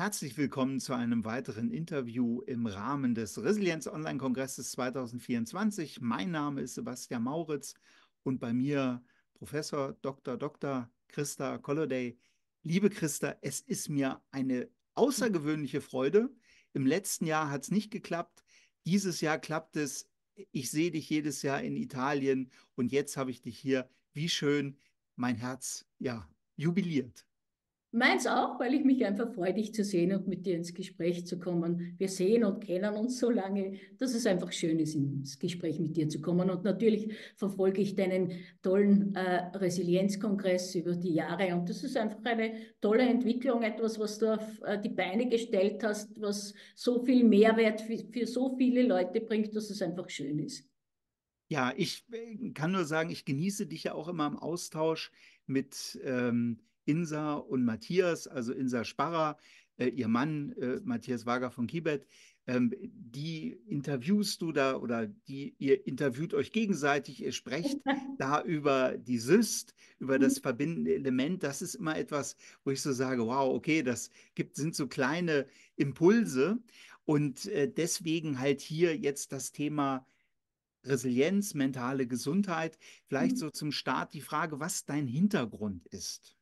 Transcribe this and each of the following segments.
Herzlich willkommen zu einem weiteren Interview im Rahmen des Resilienz Online-Kongresses 2024. Mein Name ist Sebastian Mauritz und bei mir Professor Dr. Dr. Christa Kolloday. Liebe Christa, es ist mir eine außergewöhnliche Freude. Im letzten Jahr hat es nicht geklappt. Dieses Jahr klappt es. Ich sehe dich jedes Jahr in Italien und jetzt habe ich dich hier. Wie schön, mein Herz, ja, jubiliert. Meins auch, weil ich mich einfach freue, dich zu sehen und mit dir ins Gespräch zu kommen. Wir sehen und kennen uns so lange, dass es einfach schön ist, ins Gespräch mit dir zu kommen. Und natürlich verfolge ich deinen tollen äh, Resilienzkongress über die Jahre. Und das ist einfach eine tolle Entwicklung, etwas, was du auf äh, die Beine gestellt hast, was so viel Mehrwert für, für so viele Leute bringt, dass es einfach schön ist. Ja, ich äh, kann nur sagen, ich genieße dich ja auch immer im Austausch mit. Ähm, Insa und Matthias, also Insa Sparrer, äh, ihr Mann äh, Matthias Wager von Kibet, ähm, die interviewst du da oder die, ihr interviewt euch gegenseitig, ihr sprecht da über die Syst, über das mhm. verbindende Element. Das ist immer etwas, wo ich so sage, wow, okay, das gibt, sind so kleine Impulse. Und äh, deswegen halt hier jetzt das Thema Resilienz, mentale Gesundheit. Vielleicht mhm. so zum Start die Frage, was dein Hintergrund ist.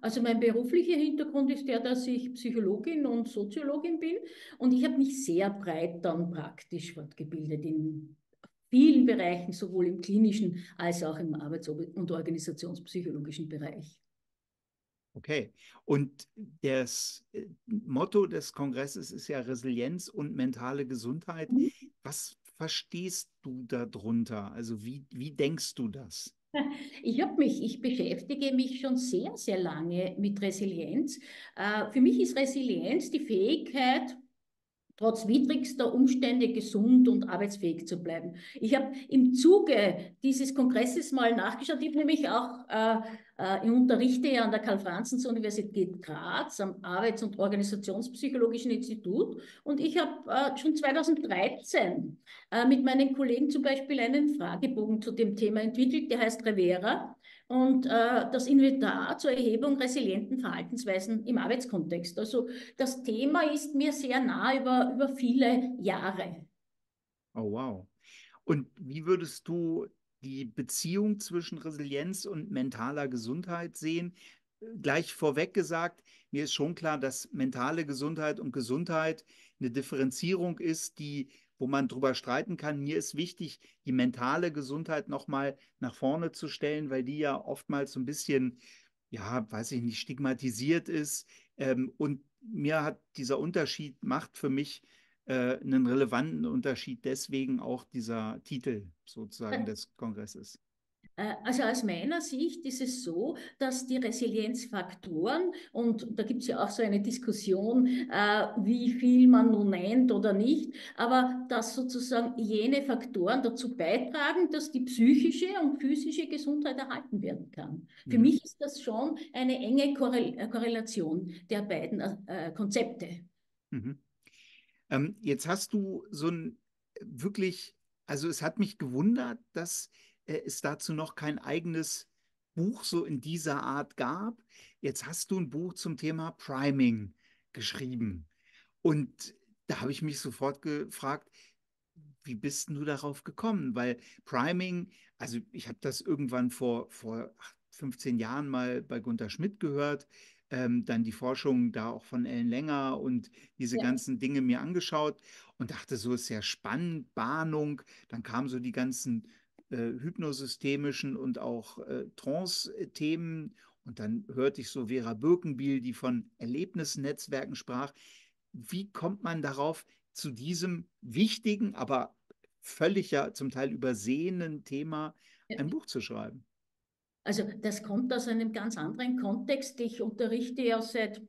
Also mein beruflicher Hintergrund ist der, dass ich Psychologin und Soziologin bin und ich habe mich sehr breit dann praktisch fortgebildet in vielen Bereichen, sowohl im klinischen als auch im Arbeits- und organisationspsychologischen Bereich. Okay, und das äh, Motto des Kongresses ist ja Resilienz und mentale Gesundheit. Mhm. Was verstehst du darunter? Also wie, wie denkst du das? Ich habe mich, ich beschäftige mich schon sehr, sehr lange mit Resilienz. Äh, für mich ist Resilienz die Fähigkeit, trotz widrigster Umstände gesund und arbeitsfähig zu bleiben. Ich habe im Zuge dieses Kongresses mal nachgeschaut, ich habe nämlich auch äh, ich unterrichte ja an der Karl-Franzens-Universität Graz am Arbeits- und Organisationspsychologischen Institut und ich habe äh, schon 2013 äh, mit meinen Kollegen zum Beispiel einen Fragebogen zu dem Thema entwickelt, der heißt Revera und äh, das Inventar zur Erhebung resilienten Verhaltensweisen im Arbeitskontext. Also das Thema ist mir sehr nah über, über viele Jahre. Oh wow. Und wie würdest du die Beziehung zwischen Resilienz und mentaler Gesundheit sehen. Gleich vorweg gesagt, mir ist schon klar, dass mentale Gesundheit und Gesundheit eine Differenzierung ist, die, wo man drüber streiten kann. Mir ist wichtig, die mentale Gesundheit nochmal nach vorne zu stellen, weil die ja oftmals so ein bisschen, ja, weiß ich nicht, stigmatisiert ist. Ähm, und mir hat dieser Unterschied macht für mich äh, einen relevanten Unterschied, deswegen auch dieser Titel sozusagen des Kongresses. Äh, also aus meiner Sicht ist es so, dass die Resilienzfaktoren, und da gibt es ja auch so eine Diskussion, äh, wie viel man nun nennt oder nicht, aber dass sozusagen jene Faktoren dazu beitragen, dass die psychische und physische Gesundheit erhalten werden kann. Mhm. Für mich ist das schon eine enge Korrelation der beiden äh, Konzepte. Mhm. Ähm, jetzt hast du so ein wirklich, also es hat mich gewundert, dass äh, es dazu noch kein eigenes Buch so in dieser Art gab. Jetzt hast du ein Buch zum Thema Priming geschrieben. Und da habe ich mich sofort gefragt, wie bist du darauf gekommen? Weil Priming, also ich habe das irgendwann vor, vor 15 Jahren mal bei Gunter Schmidt gehört ähm, dann die Forschung da auch von Ellen Länger und diese ja. ganzen Dinge mir angeschaut und dachte, so ist sehr spannend, Bahnung. Dann kamen so die ganzen äh, hypnosystemischen und auch äh, Trance-Themen. Und dann hörte ich so Vera Birkenbiel, die von Erlebnisnetzwerken sprach. Wie kommt man darauf, zu diesem wichtigen, aber völlig ja zum Teil übersehenen Thema ein Buch zu schreiben? Also das kommt aus einem ganz anderen Kontext. Ich unterrichte ja seit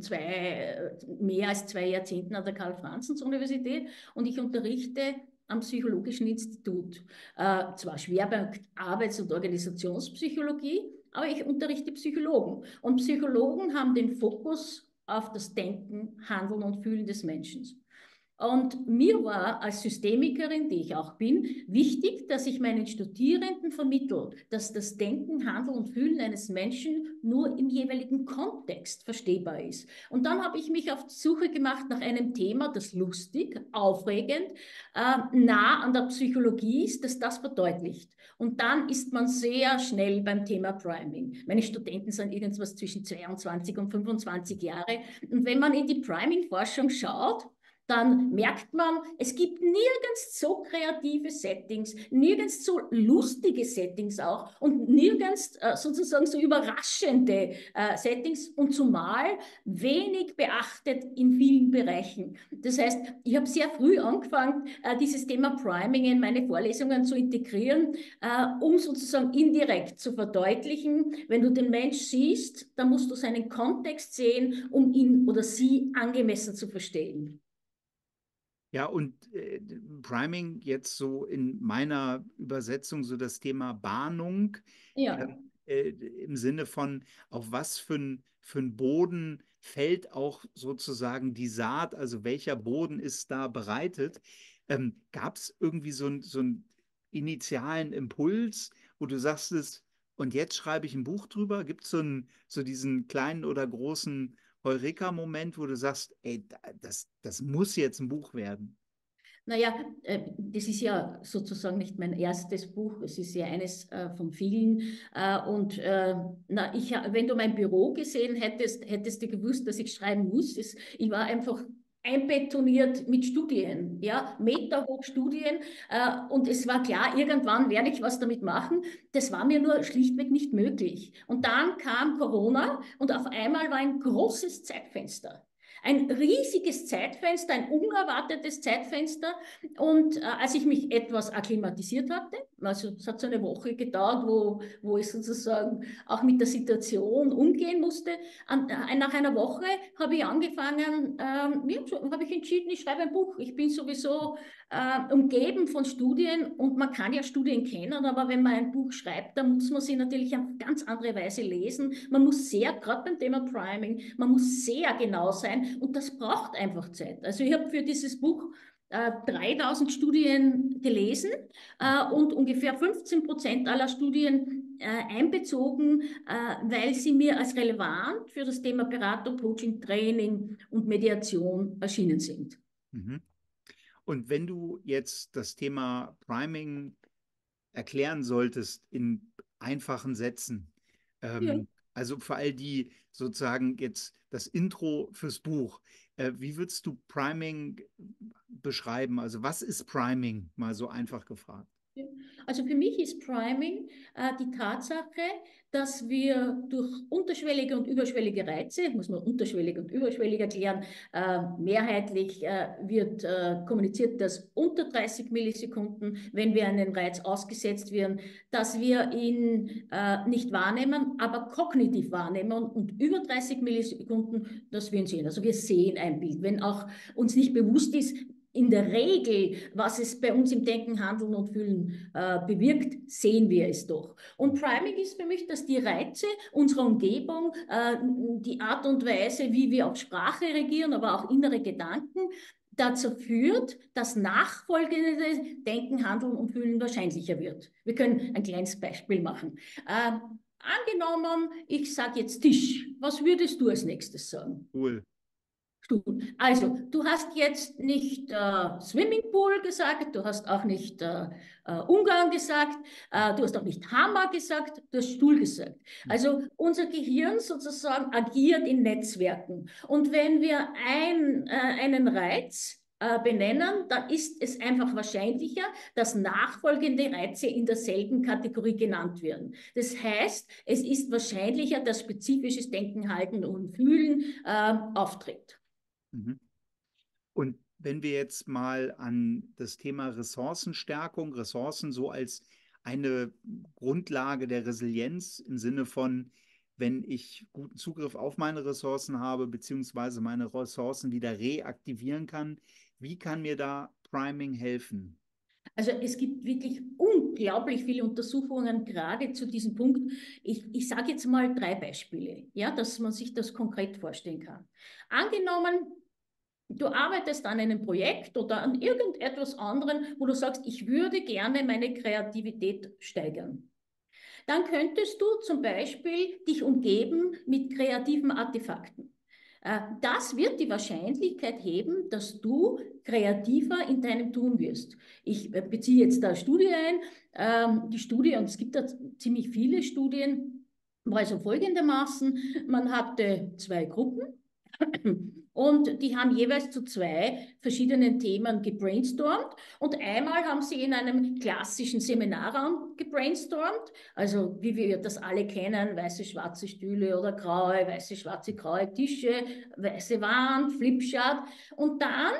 zwei, mehr als zwei Jahrzehnten an der Karl-Franzens-Universität und ich unterrichte am Psychologischen Institut. Äh, zwar Schwerpunkt Arbeits- und Organisationspsychologie, aber ich unterrichte Psychologen. Und Psychologen haben den Fokus auf das Denken, Handeln und Fühlen des Menschen. Und mir war als Systemikerin, die ich auch bin, wichtig, dass ich meinen Studierenden vermittle, dass das Denken, Handeln und Fühlen eines Menschen nur im jeweiligen Kontext verstehbar ist. Und dann habe ich mich auf die Suche gemacht nach einem Thema, das lustig, aufregend, äh, nah an der Psychologie ist, das das verdeutlicht. Und dann ist man sehr schnell beim Thema Priming. Meine Studenten sind irgendwas zwischen 22 und 25 Jahre. Und wenn man in die Priming-Forschung schaut, dann merkt man, es gibt nirgends so kreative Settings, nirgends so lustige Settings auch und nirgends äh, sozusagen so überraschende äh, Settings und zumal wenig beachtet in vielen Bereichen. Das heißt, ich habe sehr früh angefangen, äh, dieses Thema Priming in meine Vorlesungen zu integrieren, äh, um sozusagen indirekt zu verdeutlichen, wenn du den Mensch siehst, dann musst du seinen Kontext sehen, um ihn oder sie angemessen zu verstehen. Ja, und äh, Priming jetzt so in meiner Übersetzung so das Thema Bahnung Ja. äh, im Sinne von, auf was für ein, für ein Boden fällt auch sozusagen die Saat, also welcher Boden ist da bereitet. Ähm, Gab es irgendwie so, ein, so einen initialen Impuls, wo du sagst und jetzt schreibe ich ein Buch drüber? Gibt es so, einen- so diesen kleinen oder großen Heureka-Moment, wo du sagst, ey, da- das, das muss jetzt ein Buch werden? Naja, äh, das ist ja sozusagen nicht mein erstes Buch, es ist ja eines äh, von vielen. Äh, und na, ich, wenn du mein Büro gesehen hättest, hättest du gewusst, dass ich schreiben muss. Ich war einfach einbetoniert mit Studien, ja, meterhoch Studien. Äh, und es war klar, irgendwann werde ich was damit machen. Das war mir nur schlichtweg nicht möglich. Und dann kam Corona und auf einmal war ein großes Zeitfenster. Ein riesiges Zeitfenster, ein unerwartetes Zeitfenster. Und äh, als ich mich etwas akklimatisiert hatte, also es hat so eine Woche gedauert, wo, wo ich sozusagen auch mit der Situation umgehen musste, an, äh, nach einer Woche habe ich angefangen, ähm, habe ich entschieden, ich schreibe ein Buch. Ich bin sowieso äh, umgeben von Studien und man kann ja Studien kennen, aber wenn man ein Buch schreibt, dann muss man sie natürlich auf ganz andere Weise lesen. Man muss sehr, gerade beim Thema Priming, man muss sehr genau sein und das braucht einfach Zeit. Also ich habe für dieses Buch äh, 3000 Studien gelesen äh, und ungefähr 15 Prozent aller Studien äh, einbezogen, äh, weil sie mir als relevant für das Thema Beratung, Coaching, Training und Mediation erschienen sind. Mhm. Und wenn du jetzt das Thema Priming erklären solltest in einfachen Sätzen, Ja. ähm, also für all die sozusagen jetzt das Intro fürs Buch, äh, wie würdest du Priming beschreiben? Also was ist Priming? Mal so einfach gefragt. Also für mich ist Priming äh, die Tatsache, dass wir durch unterschwellige und überschwellige Reize, muss man unterschwellig und überschwellig erklären, äh, mehrheitlich äh, wird äh, kommuniziert, dass unter 30 Millisekunden, wenn wir einen Reiz ausgesetzt werden, dass wir ihn äh, nicht wahrnehmen, aber kognitiv wahrnehmen und über 30 Millisekunden, dass wir ihn sehen. Also wir sehen ein Bild, wenn auch uns nicht bewusst ist, in der Regel, was es bei uns im Denken, Handeln und Fühlen äh, bewirkt, sehen wir es doch. Und Priming ist für mich, dass die Reize unserer Umgebung, äh, die Art und Weise, wie wir auf Sprache reagieren, aber auch innere Gedanken, dazu führt, dass nachfolgende Denken, Handeln und Fühlen wahrscheinlicher wird. Wir können ein kleines Beispiel machen. Äh, angenommen, ich sage jetzt Tisch. Was würdest du als nächstes sagen? Cool. Tun. Also, du hast jetzt nicht äh, Swimmingpool gesagt, du hast auch nicht äh, äh, Ungarn gesagt, äh, du hast auch nicht Hammer gesagt, du hast Stuhl gesagt. Also unser Gehirn sozusagen agiert in Netzwerken. Und wenn wir ein, äh, einen Reiz äh, benennen, dann ist es einfach wahrscheinlicher, dass nachfolgende Reize in derselben Kategorie genannt werden. Das heißt, es ist wahrscheinlicher, dass spezifisches Denken, Halten und Fühlen äh, auftritt. Mhm. Und wenn wir jetzt mal an das Thema Ressourcenstärkung, Ressourcen so als eine Grundlage der Resilienz im Sinne von, wenn ich guten Zugriff auf meine Ressourcen habe, beziehungsweise meine Ressourcen wieder reaktivieren kann, wie kann mir da Priming helfen? Also es gibt wirklich unglaublich viele Untersuchungen gerade zu diesem Punkt. Ich, ich sage jetzt mal drei Beispiele, ja, dass man sich das konkret vorstellen kann. Angenommen, du arbeitest an einem Projekt oder an irgendetwas anderem, wo du sagst, ich würde gerne meine Kreativität steigern. dann könntest du zum Beispiel dich umgeben mit kreativen Artefakten. Äh, das wird die Wahrscheinlichkeit heben, dass du kreativer in deinem Tun wirst. Ich äh, beziehe jetzt da Studie ein. Ähm, die Studie, und es gibt da ziemlich viele Studien, war also folgendermaßen, man hatte zwei Gruppen und die haben jeweils zu zwei verschiedenen Themen gebrainstormt. Und einmal haben sie in einem klassischen Seminarraum gebrainstormt, also wie wir das alle kennen, weiße, schwarze Stühle oder graue, weiße, schwarze, graue Tische, weiße Wand, Flipchart. Und dann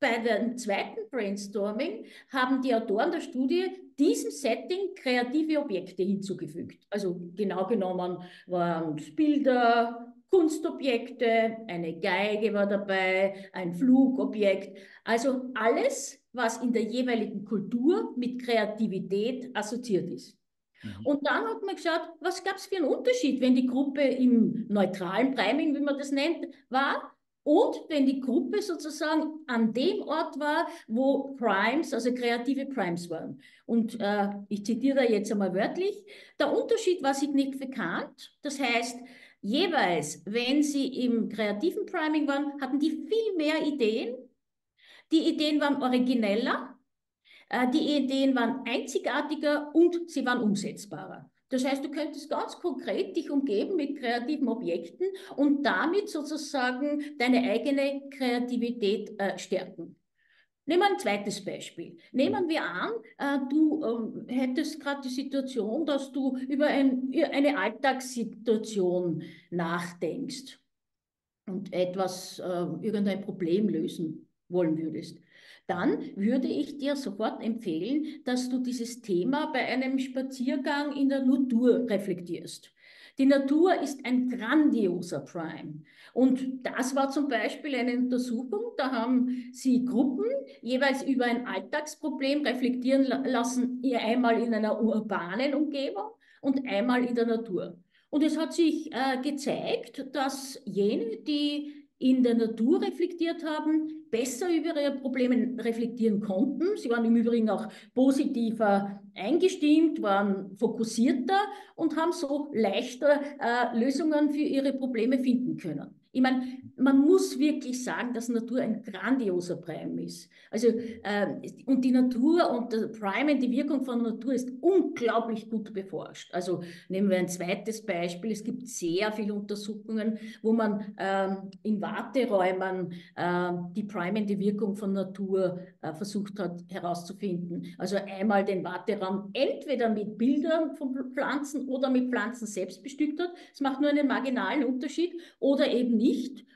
bei dem zweiten Brainstorming haben die Autoren der Studie diesem Setting kreative Objekte hinzugefügt. Also genau genommen waren Bilder, Kunstobjekte, eine Geige war dabei, ein Flugobjekt. Also alles, was in der jeweiligen Kultur mit Kreativität assoziiert ist. Mhm. Und dann hat man geschaut, was gab es für einen Unterschied, wenn die Gruppe im neutralen Priming, wie man das nennt, war und wenn die Gruppe sozusagen an dem Ort war, wo Primes, also kreative Primes waren. Und äh, ich zitiere jetzt einmal wörtlich, der Unterschied war signifikant. Das heißt, jeweils, wenn sie im kreativen Priming waren, hatten die viel mehr Ideen. Die Ideen waren origineller, äh, die Ideen waren einzigartiger und sie waren umsetzbarer. Das heißt, du könntest ganz konkret dich umgeben mit kreativen Objekten und damit sozusagen deine eigene Kreativität äh, stärken. Nehmen wir ein zweites Beispiel. Nehmen wir an, äh, du äh, hättest gerade die Situation, dass du über ein, eine Alltagssituation nachdenkst und etwas, äh, irgendein Problem lösen wollen würdest. Dann würde ich dir sofort empfehlen, dass du dieses Thema bei einem Spaziergang in der Natur reflektierst. Die Natur ist ein grandioser Prime. Und das war zum Beispiel eine Untersuchung, da haben sie Gruppen jeweils über ein Alltagsproblem reflektieren lassen, einmal in einer urbanen Umgebung und einmal in der Natur. Und es hat sich äh, gezeigt, dass jene, die in der Natur reflektiert haben, besser über ihre Probleme reflektieren konnten. Sie waren im Übrigen auch positiver eingestimmt, waren fokussierter und haben so leichter äh, Lösungen für ihre Probleme finden können. Ich meine, man muss wirklich sagen, dass Natur ein grandioser Prime ist. Also, äh, und die Natur und der Prime und die Wirkung von Natur ist unglaublich gut beforscht. Also nehmen wir ein zweites Beispiel. Es gibt sehr viele Untersuchungen, wo man äh, in Warteräumen äh, die Prime und die Wirkung von Natur äh, versucht hat herauszufinden. Also einmal den Warteraum entweder mit Bildern von Pflanzen oder mit Pflanzen selbst bestückt hat. Es macht nur einen marginalen Unterschied oder eben nicht.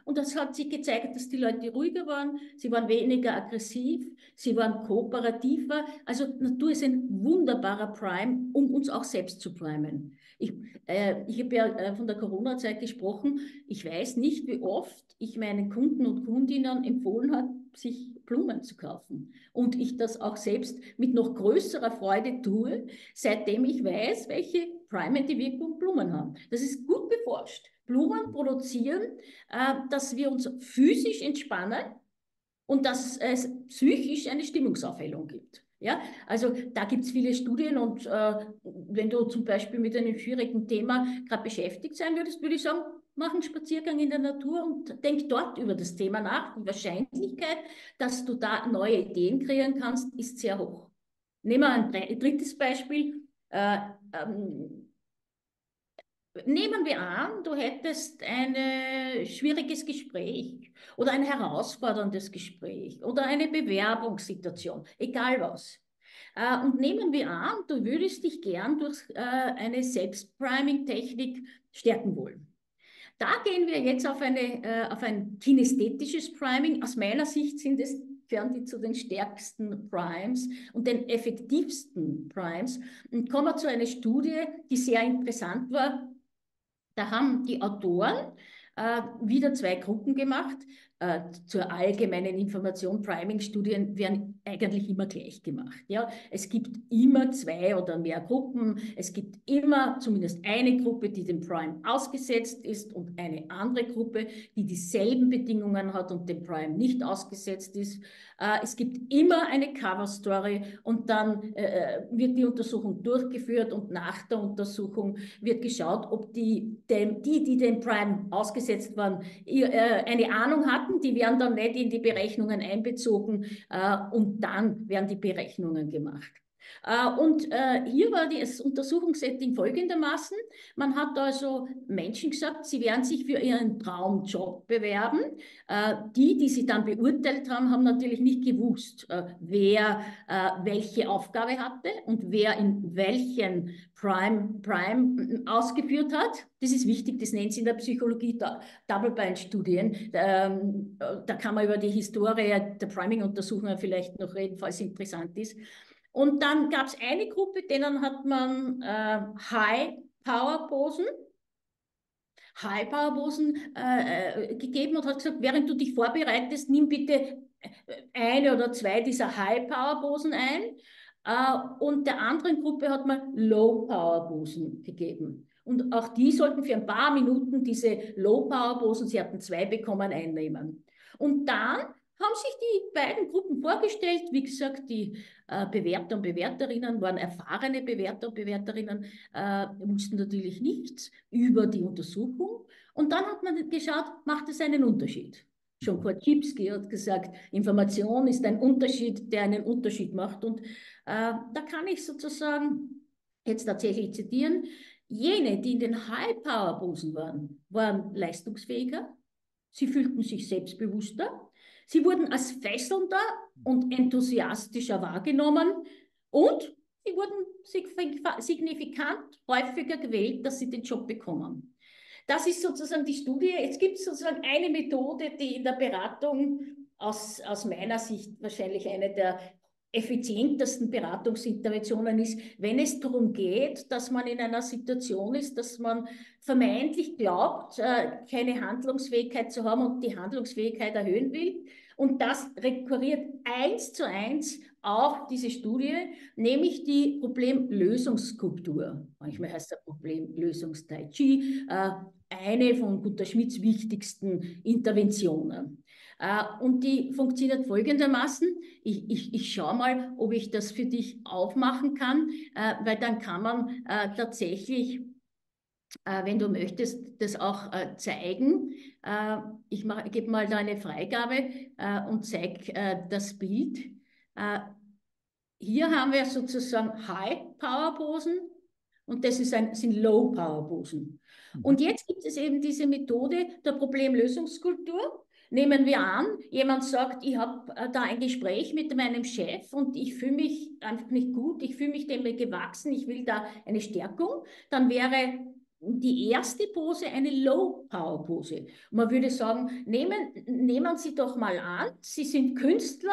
Und das hat sich gezeigt, dass die Leute ruhiger waren, sie waren weniger aggressiv, sie waren kooperativer. Also Natur ist ein wunderbarer Prime, um uns auch selbst zu primen. Ich, äh, ich habe ja äh, von der Corona-Zeit gesprochen. Ich weiß nicht, wie oft ich meinen Kunden und Kundinnen empfohlen habe, sich Blumen zu kaufen. Und ich das auch selbst mit noch größerer Freude tue, seitdem ich weiß, welche Primate Wirkung Blumen haben. Das ist gut beforscht. Blumen produzieren, äh, dass wir uns physisch entspannen und dass es psychisch eine Stimmungsaufhellung gibt. Ja, also da gibt es viele Studien und äh, wenn du zum Beispiel mit einem schwierigen Thema gerade beschäftigt sein würdest, würde ich sagen, mach einen Spaziergang in der Natur und denk dort über das Thema nach. Die Wahrscheinlichkeit, dass du da neue Ideen kreieren kannst, ist sehr hoch. Nehmen wir ein drittes Beispiel. Äh, ähm, Nehmen wir an, du hättest ein schwieriges Gespräch oder ein herausforderndes Gespräch oder eine Bewerbungssituation, egal was. Äh, und nehmen wir an, du würdest dich gern durch äh, eine Selbstpriming-Technik stärken wollen. Da gehen wir jetzt auf, eine, äh, auf ein kinästhetisches Priming. Aus meiner Sicht sind es gehören die zu den stärksten Primes und den effektivsten Primes. Und kommen wir zu einer Studie, die sehr interessant war, da haben die Autoren äh, wieder zwei Gruppen gemacht. Äh, zur allgemeinen Information. Priming-Studien werden eigentlich immer gleich gemacht. Ja? Es gibt immer zwei oder mehr Gruppen. Es gibt immer zumindest eine Gruppe, die dem Prime ausgesetzt ist und eine andere Gruppe, die dieselben Bedingungen hat und dem Prime nicht ausgesetzt ist. Äh, es gibt immer eine Cover-Story und dann äh, wird die Untersuchung durchgeführt und nach der Untersuchung wird geschaut, ob die, die, die dem Prime ausgesetzt waren, eine Ahnung hatten. Die werden dann nicht in die Berechnungen einbezogen äh, und dann werden die Berechnungen gemacht. Äh, und äh, hier war das Untersuchungssetting folgendermaßen. Man hat also Menschen gesagt, sie werden sich für ihren Traumjob bewerben. Äh, die, die sie dann beurteilt haben, haben natürlich nicht gewusst, wer welche Aufgabe hatte und wer in welchen Prime, Prime ausgeführt hat. Das ist wichtig, das nennt sie in der Psychologie Double-Bind-Studien. Ähm, da kann man über die Historie der Priming-Untersuchungen vielleicht noch reden, falls es interessant ist. Und dann gab es eine Gruppe, denen hat man äh, High-Power-Posen, High-Power-Posen äh, äh, gegeben und hat gesagt, während du dich vorbereitest, nimm bitte äh, eine oder zwei dieser High-Power-Posen ein. Äh, und der anderen Gruppe hat man Low-Power-Posen gegeben. Und auch die sollten für ein paar Minuten diese Low-Power-Posen, sie hatten zwei bekommen, einnehmen. Und dann haben sich die beiden Gruppen vorgestellt. Wie gesagt, die äh, Bewerter und Bewerterinnen waren erfahrene Bewerter und Bewerterinnen, äh, wussten natürlich nichts über die Untersuchung. Und dann hat man geschaut, macht es einen Unterschied? Schon Korczybski hat gesagt, Information ist ein Unterschied, der einen Unterschied macht. Und äh, da kann ich sozusagen jetzt tatsächlich zitieren, jene, die in den High-Power-Busen waren, waren leistungsfähiger, sie fühlten sich selbstbewusster, Sie wurden als fesselnder und enthusiastischer wahrgenommen und sie wurden signifikant häufiger gewählt, dass sie den Job bekommen. Das ist sozusagen die Studie. Jetzt gibt es sozusagen eine Methode, die in der Beratung aus, aus meiner Sicht wahrscheinlich eine der effizientesten Beratungsinterventionen ist, wenn es darum geht, dass man in einer Situation ist, dass man vermeintlich glaubt, äh, keine Handlungsfähigkeit zu haben und die Handlungsfähigkeit erhöhen will, und das rekurriert eins zu eins auf diese Studie, nämlich die Problemlösungsskulptur. Manchmal heißt das Problemlösungs-Tai Chi, äh, eine von Gunter Schmidts wichtigsten Interventionen. Äh, und die funktioniert folgendermaßen. Ich, ich, ich schaue mal, ob ich das für dich aufmachen kann, äh, weil dann kann man tatsächlich wenn du möchtest, das auch zeigen. Äh, ich gebe mal da eine Freigabe äh, und zeige äh, das Bild. Äh, hier haben wir sozusagen High-Power-Posen und das ist ein, sind Low-Power-Posen. Mhm. Und jetzt gibt es eben diese Methode der Problemlösungskultur. Nehmen wir an, jemand sagt, ich habe da ein Gespräch mit meinem Chef und ich fühle mich einfach nicht gut, ich fühle mich dem gewachsen, ich will da eine Stärkung. Dann wäre die erste Pose eine Low-Power-Pose. Man würde sagen, nehmen, nehmen Sie doch mal an, Sie sind Künstler,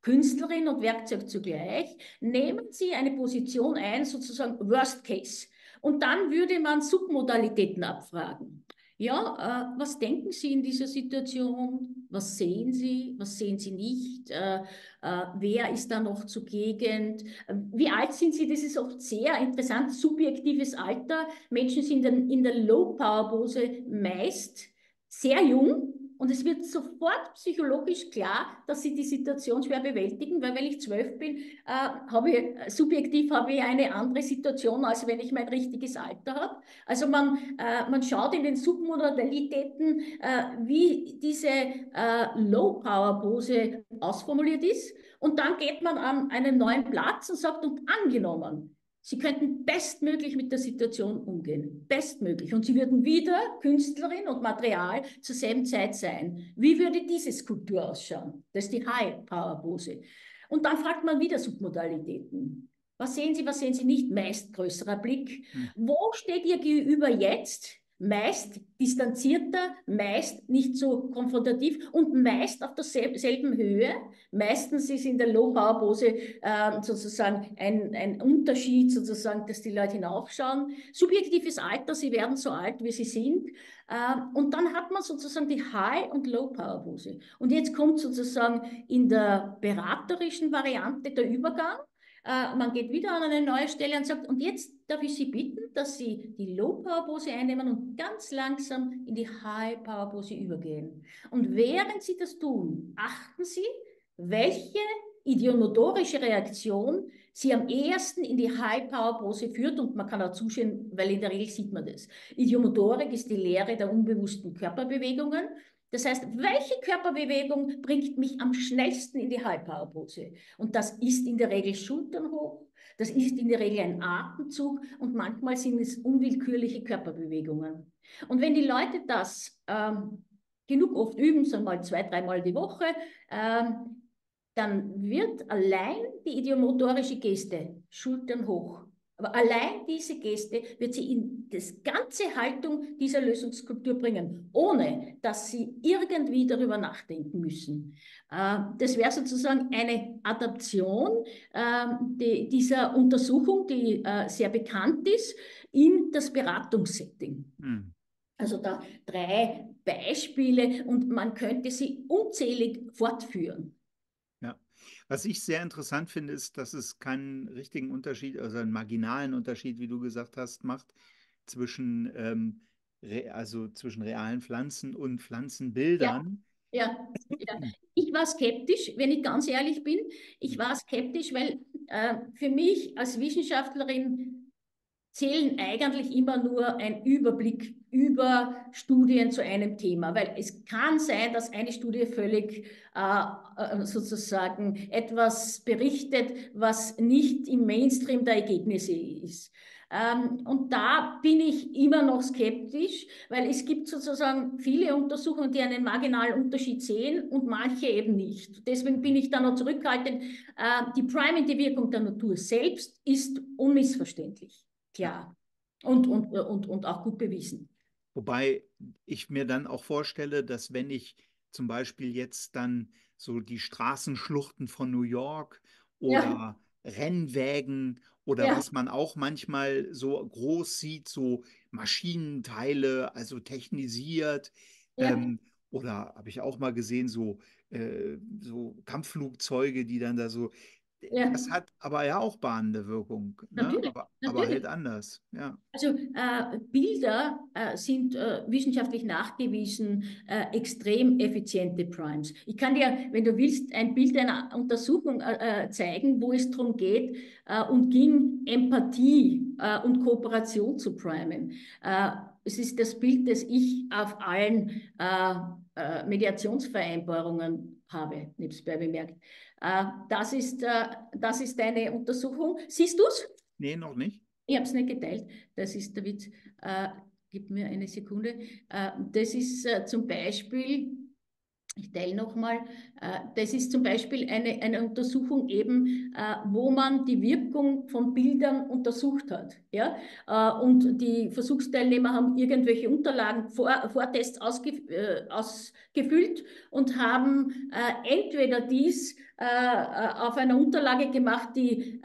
Künstlerin und Werkzeug zugleich. Nehmen Sie eine Position ein, sozusagen Worst Case. Und dann würde man Submodalitäten abfragen. Ja, äh, was denken Sie in dieser Situation? Was sehen Sie? Was sehen Sie nicht? Äh, äh, wer ist da noch zugegen? Wie alt sind Sie? Das ist oft sehr interessant. Subjektives Alter. Menschen sind in, in der Low-Power-Pose meist sehr jung und es wird sofort psychologisch klar, dass sie die Situation schwer bewältigen, weil wenn ich zwölf bin, äh, habe ich, subjektiv habe ich eine andere Situation, als wenn ich mein richtiges Alter habe. Also man, äh, man schaut in den Submodalitäten, äh, wie diese äh, Low-Power-Pose ausformuliert ist. Und dann geht man an einen neuen Platz und sagt, und angenommen, Sie könnten bestmöglich mit der Situation umgehen. Bestmöglich. Und Sie würden wieder Künstlerin und Material zur selben Zeit sein. Wie würde diese Skulptur ausschauen? Das ist die High-Power-Pose. Und dann fragt man wieder Submodalitäten. Was sehen Sie, was sehen Sie nicht? Meist größerer Blick. Hm. Wo steht Ihr Gegenüber jetzt? Meist distanzierter, meist nicht so konfrontativ und meist auf derselben Höhe. Meistens ist in der Low-Power-Pose äh, sozusagen ein, ein Unterschied, sozusagen, dass die Leute hinaufschauen. Subjektives Alter, sie werden so alt, wie sie sind. Äh, und dann hat man sozusagen die High- und Low-Power-Pose. Und jetzt kommt sozusagen in der beraterischen Variante der Übergang. Äh, man geht wieder an eine neue Stelle und sagt, und jetzt darf ich Sie bitten, dass Sie die Low-Power-Pose einnehmen und ganz langsam in die High-Power-Pose übergehen. Und während Sie das tun, achten Sie, welche ideomotorische Reaktion sie am ehesten in die High-Power-Pose führt und man kann auch zuschauen, weil in der Regel sieht man das. Idiomotorik ist die Lehre der unbewussten Körperbewegungen das heißt, welche Körperbewegung bringt mich am schnellsten in die High-Power-Pose? Und das ist in der Regel Schultern hoch, das ist in der Regel ein Atemzug und manchmal sind es unwillkürliche Körperbewegungen. Und wenn die Leute das ähm, genug oft üben, sagen wir mal zwei, dreimal die Woche, ähm, dann wird allein die idiomotorische Geste, Schultern hoch, aber allein diese Geste wird sie in das ganze Haltung dieser Lösungskultur bringen, ohne dass sie irgendwie darüber nachdenken müssen. Äh, das wäre sozusagen eine Adaption ähm, dieser Untersuchung, die äh, sehr bekannt ist, in das Beratungssetting. Hm. Also da drei Beispiele und man könnte sie unzählig fortführen. Was ich sehr interessant finde, ist, dass es keinen richtigen Unterschied, also einen marginalen Unterschied, wie du gesagt hast, macht zwischen, ähm, also zwischen realen Pflanzen und Pflanzenbildern. Ja, ja, ja. Ich war skeptisch, wenn ich ganz ehrlich bin. Ich war skeptisch, weil äh, für mich als Wissenschaftlerin zählen eigentlich immer nur ein Überblick über Studien zu einem Thema, weil es kann sein, dass eine Studie völlig äh, äh, sozusagen etwas berichtet, was nicht im Mainstream der Ergebnisse ist. Ähm, und da bin ich immer noch skeptisch, weil es gibt sozusagen viele Untersuchungen, die einen marginalen Unterschied sehen und manche eben nicht. Deswegen bin ich da noch zurückhaltend. Äh, die Prime-Wirkung der Natur selbst ist unmissverständlich klar. Und, und, und, und auch gut bewiesen. Wobei ich mir dann auch vorstelle, dass wenn ich zum Beispiel jetzt dann so die Straßenschluchten von New York oder ja. Rennwägen oder ja. was man auch manchmal so groß sieht, so Maschinenteile, also technisiert. Ja. Ähm, oder habe ich auch mal gesehen, so, äh, so Kampfflugzeuge, die dann da so ja. Das hat aber ja auch bahnende Wirkung, ne? aber, aber, halt anders. Ja. Also äh, Bilder äh, sind äh, wissenschaftlich nachgewiesen äh, extrem effiziente Primes. Ich kann dir, wenn du willst, ein Bild einer Untersuchung äh, äh, zeigen, wo es darum geht und ging, Empathie und Kooperation zu primen. es ist das Bild, das ich auf allen Mediationsvereinbarungen habe, nebenbei bemerkt. Äh, das, ist, äh, das ist eine Untersuchung. Siehst du es? Nee, noch nicht. Ich habe es nicht geteilt. Das ist der Witz. Äh, gib mir eine Sekunde. Das ist zum Beispiel ich teile nochmal, äh, das ist zum Beispiel eine, eine Untersuchung eben, äh, wo man die Wirkung von Bildern untersucht hat. Ja? Äh, und die Versuchsteilnehmer haben irgendwelche Unterlagen, Vor Vortests ausge ausgefüllt und haben entweder dies auf einer Unterlage gemacht, die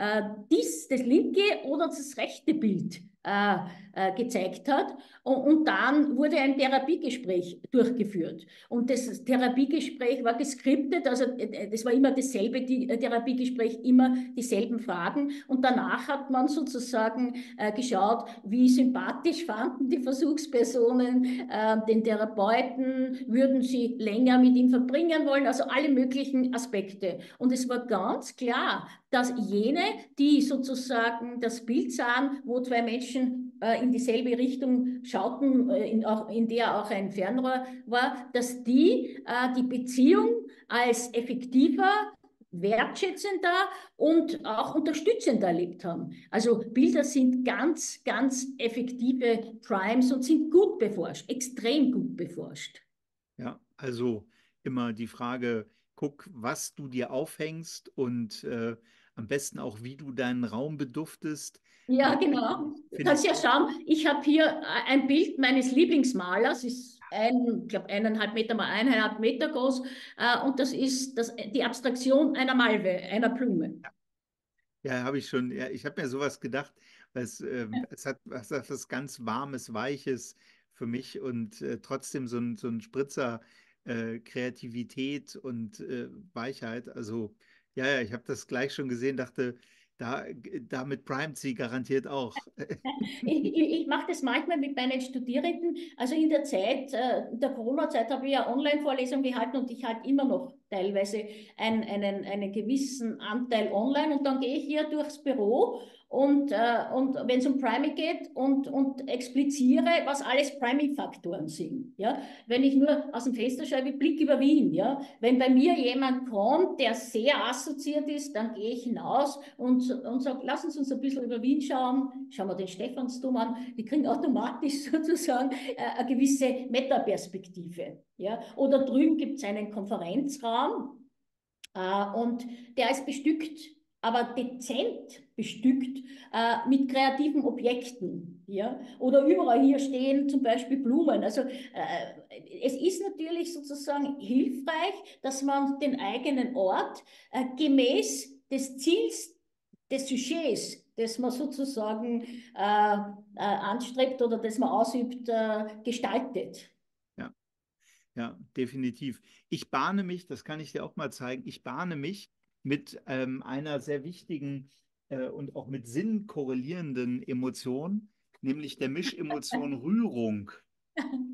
dies, das linke oder das rechte Bild äh, äh, gezeigt hat. Und, dann wurde ein Therapiegespräch durchgeführt. Und das Therapiegespräch war geskriptet, also äh, das war immer dasselbe die, äh, Therapiegespräch, immer dieselben Fragen. Und danach hat man sozusagen äh, geschaut, wie sympathisch fanden die Versuchspersonen äh, den Therapeuten, würden sie länger mit ihm verbringen wollen, also alle möglichen Aspekte. Und es war ganz klar, dass jene, die sozusagen das Bild sahen, wo zwei Menschen äh, in dieselbe Richtung schauten, äh, in, auch, in der auch ein Fernrohr war, dass die äh, die Beziehung als effektiver, wertschätzender und auch unterstützender erlebt haben. Also Bilder sind ganz, ganz effektive Primes und sind gut beforscht, extrem gut beforscht. Ja, also immer die Frage, guck, was du dir aufhängst und äh, am besten auch, wie du deinen Raum beduftest. Ja, genau. Du kannst ja schauen, ich habe hier ein Bild meines Lieblingsmalers, ist ein, ich glaube, eineinhalb Meter mal eineinhalb Meter groß. Äh, und das ist das, die Abstraktion einer Malve, einer Blume. Ja, ja habe ich schon. Ja, ich habe mir sowas gedacht, weil es, äh, es hat was, was ganz Warmes, Weiches für mich und äh, trotzdem so ein, so ein Spritzer äh, Kreativität und äh, Weichheit. Also, ja, ja, ich habe das gleich schon gesehen, dachte, da, damit primet sie garantiert auch. ich, ich, ich mache das manchmal mit meinen Studierenden. Also in der Zeit, äh, in der Corona-Zeit habe ich ja Online-Vorlesungen gehalten und ich halte immer noch teilweise einen, einen, einen gewissen Anteil online und dann gehe ich hier durchs Büro und, äh, und wenn es um Priming geht und, und expliziere, was alles Priming-Faktoren sind. Ja? Wenn ich nur aus dem Fenster schreibe, Blick über Wien. Ja? Wenn bei mir jemand kommt, der sehr assoziiert ist, dann gehe ich hinaus und, und sage, lass uns uns ein bisschen über Wien schauen, schauen wir den Stephansdom an. Die kriegen automatisch sozusagen äh, eine gewisse Metaperspektive. Ja? Oder drüben gibt es einen Konferenzraum äh, und der ist bestückt aber dezent bestückt äh, mit kreativen Objekten. Ja? Oder überall hier stehen zum Beispiel Blumen. Also äh, es ist natürlich sozusagen hilfreich, dass man den eigenen Ort äh, gemäß des Ziels des Sujets, das man sozusagen äh, äh, anstrebt oder das man ausübt, äh, gestaltet. Ja. ja, definitiv. Ich bahne mich, das kann ich dir auch mal zeigen, ich bahne mich mit ähm, einer sehr wichtigen äh, und auch mit Sinn korrelierenden Emotion, nämlich der Mischemotion Rührung.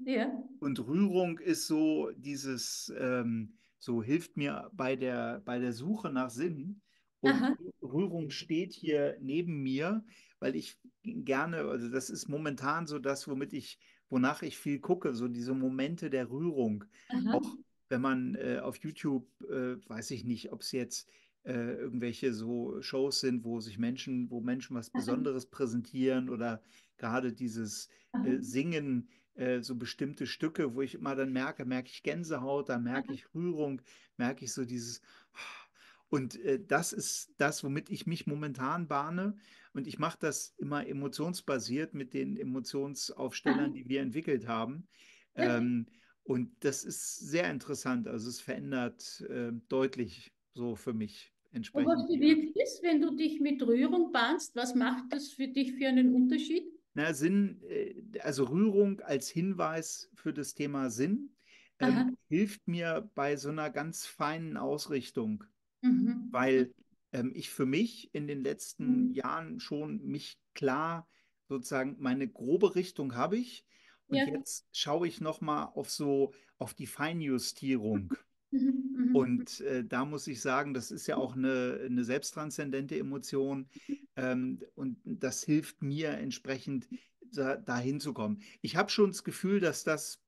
Ja. Und Rührung ist so dieses, ähm, so hilft mir bei der, bei der Suche nach Sinn. Und Aha. Rührung steht hier neben mir, weil ich gerne, also das ist momentan so das, womit ich, wonach ich viel gucke, so diese Momente der Rührung. Aha. Auch wenn man äh, auf YouTube, äh, weiß ich nicht, ob es jetzt äh, irgendwelche so Shows sind, wo sich Menschen, wo Menschen was Besonderes präsentieren oder gerade dieses äh, Singen, äh, so bestimmte Stücke, wo ich immer dann merke, merke ich Gänsehaut, da merke ich Rührung, merke ich so dieses und äh, das ist das, womit ich mich momentan bahne. Und ich mache das immer emotionsbasiert mit den Emotionsaufstellern, die wir entwickelt haben. Ähm, und das ist sehr interessant. Also es verändert äh, deutlich so für mich entsprechend. Und was bewirkt es, wenn du dich mit Rührung bahnst? Was macht das für dich für einen Unterschied? Na, Sinn, äh, also Rührung als Hinweis für das Thema Sinn ähm, hilft mir bei so einer ganz feinen Ausrichtung, mhm. weil ähm, ich für mich in den letzten mhm. Jahren schon mich klar sozusagen meine grobe Richtung habe ich und ja. jetzt schaue ich noch mal auf so auf die Feinjustierung. Mhm, mhm. Und äh, da muss ich sagen, das ist ja auch eine, eine selbsttranszendente Emotion. Ähm, und das hilft mir entsprechend, da, da hinzukommen. Ich habe schon das Gefühl, dass das,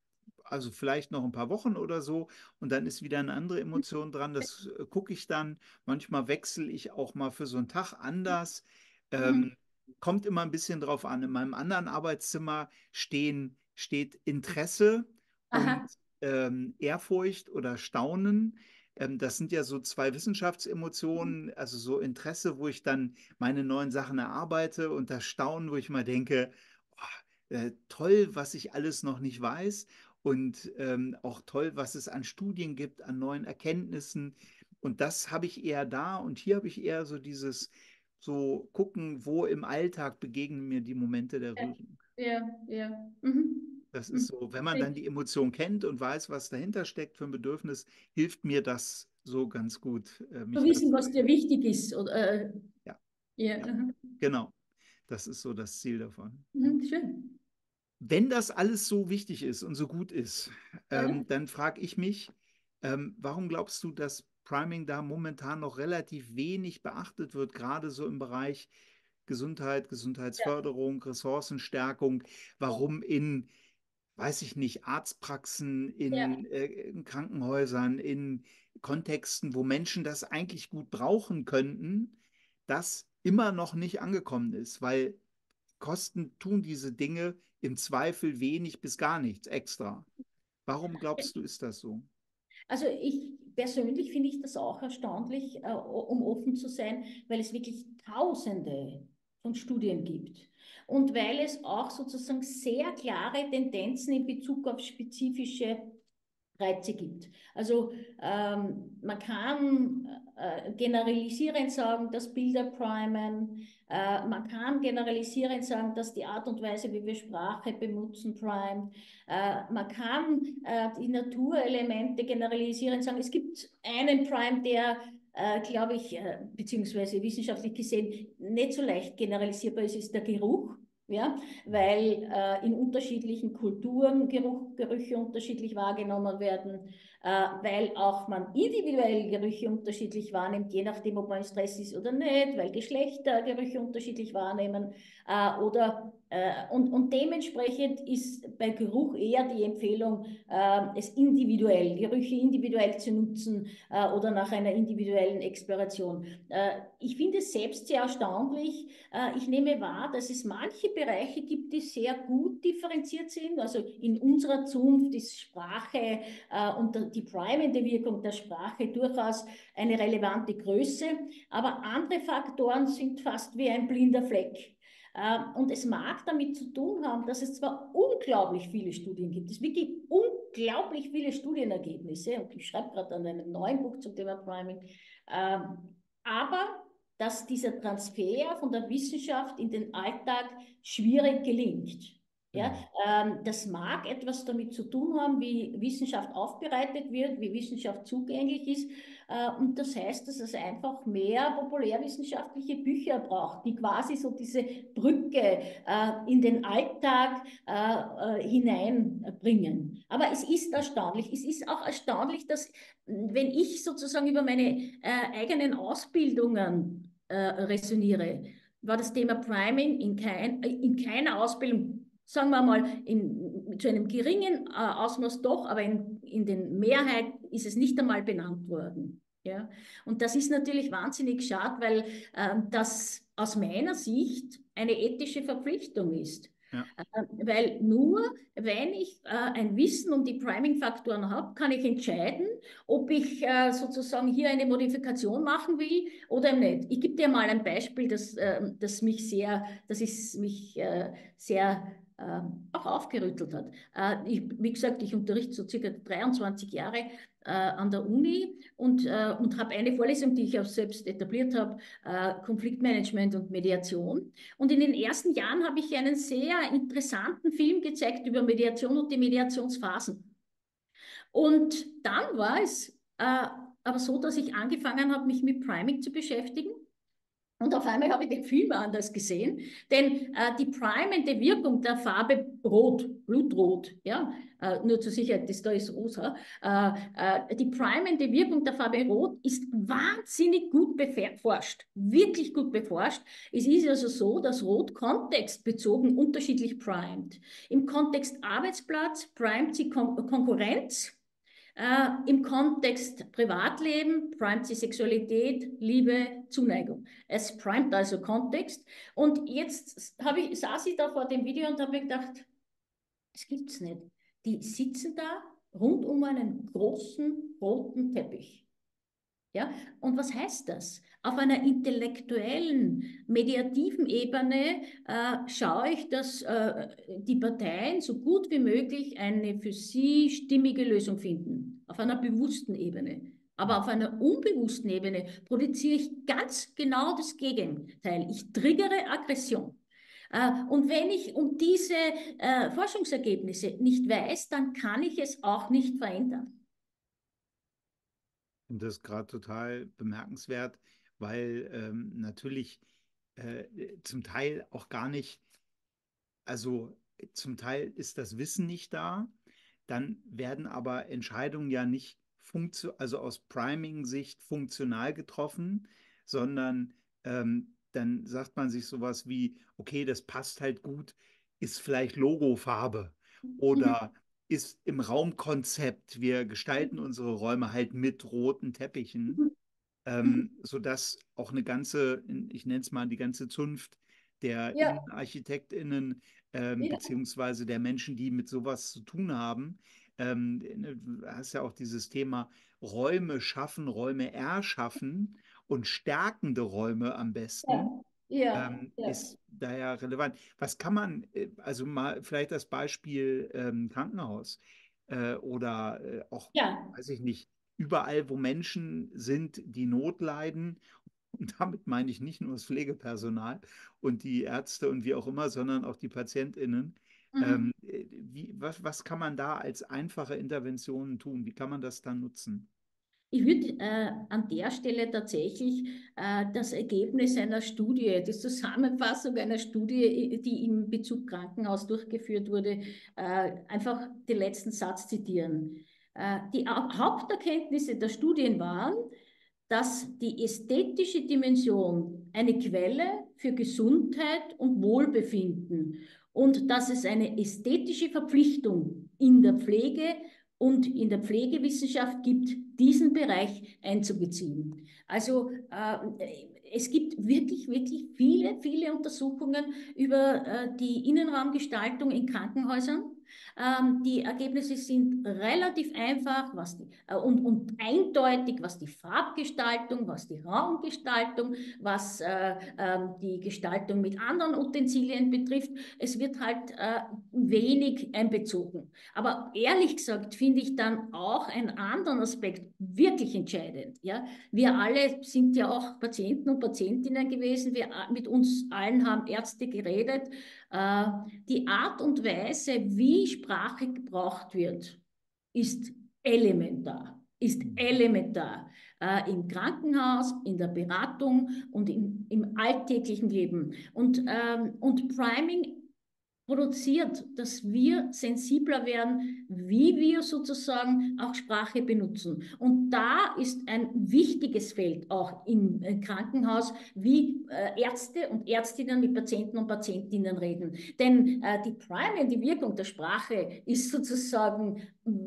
also vielleicht noch ein paar Wochen oder so, und dann ist wieder eine andere Emotion dran. Das äh, gucke ich dann. Manchmal wechsle ich auch mal für so einen Tag anders. Ähm, mhm. kommt immer ein bisschen drauf an. In meinem anderen Arbeitszimmer stehen, steht Interesse Aha. und ähm, Ehrfurcht oder Staunen. Ähm, das sind ja so zwei Wissenschaftsemotionen, also so Interesse, wo ich dann meine neuen Sachen erarbeite und das Staunen, wo ich mal denke, oh, äh, toll, was ich alles noch nicht weiß und ähm, auch toll, was es an Studien gibt, an neuen Erkenntnissen. Und das habe ich eher da und hier habe ich eher so dieses, so gucken, wo im Alltag begegnen mir die Momente der Rührung. Ja, ja. Mhm. Das ist so, wenn man dann die Emotion kennt und weiß, was dahinter steckt für ein Bedürfnis, hilft mir das so ganz gut. Äh, Zu wissen, was dir wichtig ist. Oder, äh, ja. Ja, ja. Genau. Das ist so das Ziel davon. Mhm, schön. Wenn das alles so wichtig ist und so gut ist, ähm, ja. dann frage ich mich, ähm, warum glaubst du, dass Priming da momentan noch relativ wenig beachtet wird, gerade so im Bereich Gesundheit, Gesundheitsförderung. Ressourcenstärkung? Warum in weiß ich nicht, Arztpraxen, in, ja. äh, in, Krankenhäusern, in Kontexten, wo Menschen das eigentlich gut brauchen könnten, das immer noch nicht angekommen ist, weil Kosten tun diese Dinge im Zweifel wenig bis gar nichts extra. Warum glaubst du, ist das so? Also ich persönlich finde ich das auch erstaunlich, äh, um offen zu sein, weil es wirklich Tausende von Studien gibt. Und weil es auch sozusagen sehr klare Tendenzen in Bezug auf spezifische Reize gibt. Also ähm, man kann äh, generalisierend sagen, dass Bilder primen, äh, man kann generalisierend sagen, dass die Art und Weise, wie wir Sprache benutzen, primet. Äh, man kann äh, die Naturelemente generalisierend sagen. Es gibt einen Prime, der äh, glaube ich, äh, beziehungsweise wissenschaftlich gesehen nicht so leicht generalisierbar ist, ist der Geruch ja, weil äh, in unterschiedlichen Kulturen Geruch, Gerüche unterschiedlich wahrgenommen werden, äh, weil auch man individuell Gerüche unterschiedlich wahrnimmt, je nachdem, ob man in Stress ist oder nicht, weil Geschlechter Gerüche unterschiedlich wahrnehmen äh, oder und, und dementsprechend ist bei Geruch eher die Empfehlung, äh, es individuell, Gerüche individuell zu nutzen äh, oder nach einer individuellen Exploration. Äh, ich finde es selbst sehr erstaunlich. Äh, ich nehme wahr, dass es manche Bereiche gibt, die sehr gut differenziert sind. Also in unserer Zunft ist Sprache äh, und die primende Wirkung der Sprache durchaus eine relevante Größe, aber andere Faktoren sind fast wie ein blinder Fleck. Ähm, und es mag damit zu tun haben, dass es zwar unglaublich viele Studien gibt, es wirklich unglaublich viele Studienergebnisse, und ich schreibe gerade an einem neuen Buch zum Thema Priming, ähm, aber dass dieser Transfer von der Wissenschaft in den Alltag schwierig gelingt. Ja, ähm, das mag etwas damit zu tun haben, wie Wissenschaft aufbereitet wird, wie Wissenschaft zugänglich ist. Äh, und das heißt, dass es einfach mehr populärwissenschaftliche Bücher braucht, die quasi so diese Brücke äh, in den Alltag äh, äh hineinbringen. Aber es ist erstaunlich. Es ist auch erstaunlich, dass wenn ich sozusagen über meine äh, eigenen Ausbildungen äh, resoniere, war das Thema Priming in, kein, in keiner Ausbildung sagen wir mal, in, zu einem geringen äh, Ausmaß doch, aber in, in den Mehrheit ist es nicht einmal benannt worden. Ja? Und das ist natürlich wahnsinnig schade, weil äh, das aus meiner Sicht eine ethische Verpflichtung ist. Ja. Äh, weil nur, wenn ich äh, ein Wissen um die Priming-Faktoren habe, kann ich entscheiden, ob ich äh, sozusagen hier eine Modifikation machen will oder nicht. Ich gebe dir mal ein Beispiel, das, ähm, das mich sehr, das ist mich äh, sehr äh, auch aufgerüttelt hat. Äh, ich, wie gesagt, ich unterrichte so circa 23 Jahre äh, an der Uni und, äh, und habe eine Vorlesung, die ich auch selbst etabliert habe, äh, Konfliktmanagement und Mediation. Und in den ersten Jahren habe ich einen sehr interessanten Film gezeigt über Mediation und die Mediationsphasen. Und dann war es äh, aber so, dass ich angefangen habe, mich mit Priming zu beschäftigen und auf einmal habe ich den Film anders gesehen, denn äh, die primende Wirkung der Farbe Rot, Blutrot, ja, äh, nur zur Sicherheit, das da ist rosa, äh, äh die primende Wirkung der Farbe Rot ist wahnsinnig gut beforscht, wirklich gut beforscht. Es ist also so, dass Rot kontextbezogen unterschiedlich primet. Im Kontext Arbeitsplatz primet sie Kon Konkurrenz, äh, Im Kontext Privatleben primet sie Sexualität, Liebe, Zuneigung. Es primet also Kontext. Und jetzt ich, saß ich da vor dem Video und habe mir gedacht, das gibt's nicht. Die sitzen da rund um einen großen roten Teppich. Ja? Und was heißt das? Auf einer intellektuellen, mediativen Ebene äh, schaue ich, dass äh, die Parteien so gut wie möglich eine für sie stimmige Lösung finden. Auf einer bewussten Ebene. Aber auf einer unbewussten Ebene produziere ich ganz genau das Gegenteil. Ich triggere Aggression. Äh, und wenn ich um diese äh, Forschungsergebnisse nicht weiß, dann kann ich es auch nicht verändern. Und das ist gerade total bemerkenswert, weil ähm, natürlich äh, zum Teil auch gar nicht, also zum Teil ist das Wissen nicht da, dann werden aber Entscheidungen ja nicht also aus Priming-Sicht funktional getroffen, sondern ähm, dann sagt man sich sowas wie, okay, das passt halt gut, ist vielleicht Logofarbe oder ist im Raumkonzept. Wir gestalten mhm. unsere Räume halt mit roten Teppichen, mhm. Ähm, mhm. sodass auch eine ganze, ich nenne es mal die ganze Zunft der ja. ArchitektInnen ähm, ja. beziehungsweise der Menschen, die mit sowas zu tun haben. Ähm, du hast ja auch dieses Thema Räume schaffen, Räume erschaffen und stärkende Räume am besten. Ja. Ja, ähm, ja. ist daher relevant. Was kann man, äh, also mal vielleicht das Beispiel ähm, Krankenhaus äh, oder äh, auch, Ja, weiß ich nicht, überall, wo Menschen sind, die Not leiden. Und damit meine ich nicht nur das Pflegepersonal und die Ärzte und wie auch immer, sondern auch die PatientInnen. mhm. Ähm, äh, wie, was, was kann man da als einfache Interventionen tun? Wie kann man das dann nutzen? Ich würde äh, an der Stelle tatsächlich äh, das Ergebnis einer Studie, die Zusammenfassung einer Studie, die im Bezug Krankenhaus durchgeführt wurde, äh, einfach den letzten Satz zitieren. Äh, die Haupterkenntnisse der Studien waren, dass die ästhetische Dimension eine Quelle für Gesundheit und Wohlbefinden und dass es eine ästhetische Verpflichtung in der Pflege und in der Pflegewissenschaft gibt, diesen Bereich einzubeziehen. Also äh, es gibt wirklich, wirklich viele, viele Untersuchungen über äh, die Innenraumgestaltung in Krankenhäusern. Ähm, die Ergebnisse sind relativ einfach was die, äh, und, und eindeutig, was die Farbgestaltung, was die Raumgestaltung, was äh, äh, die Gestaltung mit anderen Utensilien betrifft. Es wird halt äh, wenig einbezogen. Aber ehrlich gesagt finde ich dann auch einen anderen Aspekt wirklich entscheidend. Ja? Wir alle sind ja auch Patienten und Patientinnen gewesen. Wir äh, mit uns allen haben Ärzte geredet. Äh, die Art und Weise, wie Sprache gebraucht wird, ist elementar. Ist elementar. Äh, Im Krankenhaus, in der Beratung und im, im alltäglichen Leben. Und, ähm, und Priming produziert, dass wir sensibler werden, wie wir sozusagen auch Sprache benutzen. Und da ist ein wichtiges Feld auch im äh, Krankenhaus, wie äh, Ärzte und Ärztinnen mit Patienten und Patientinnen reden. Denn äh, die Priming, die Wirkung der Sprache ist sozusagen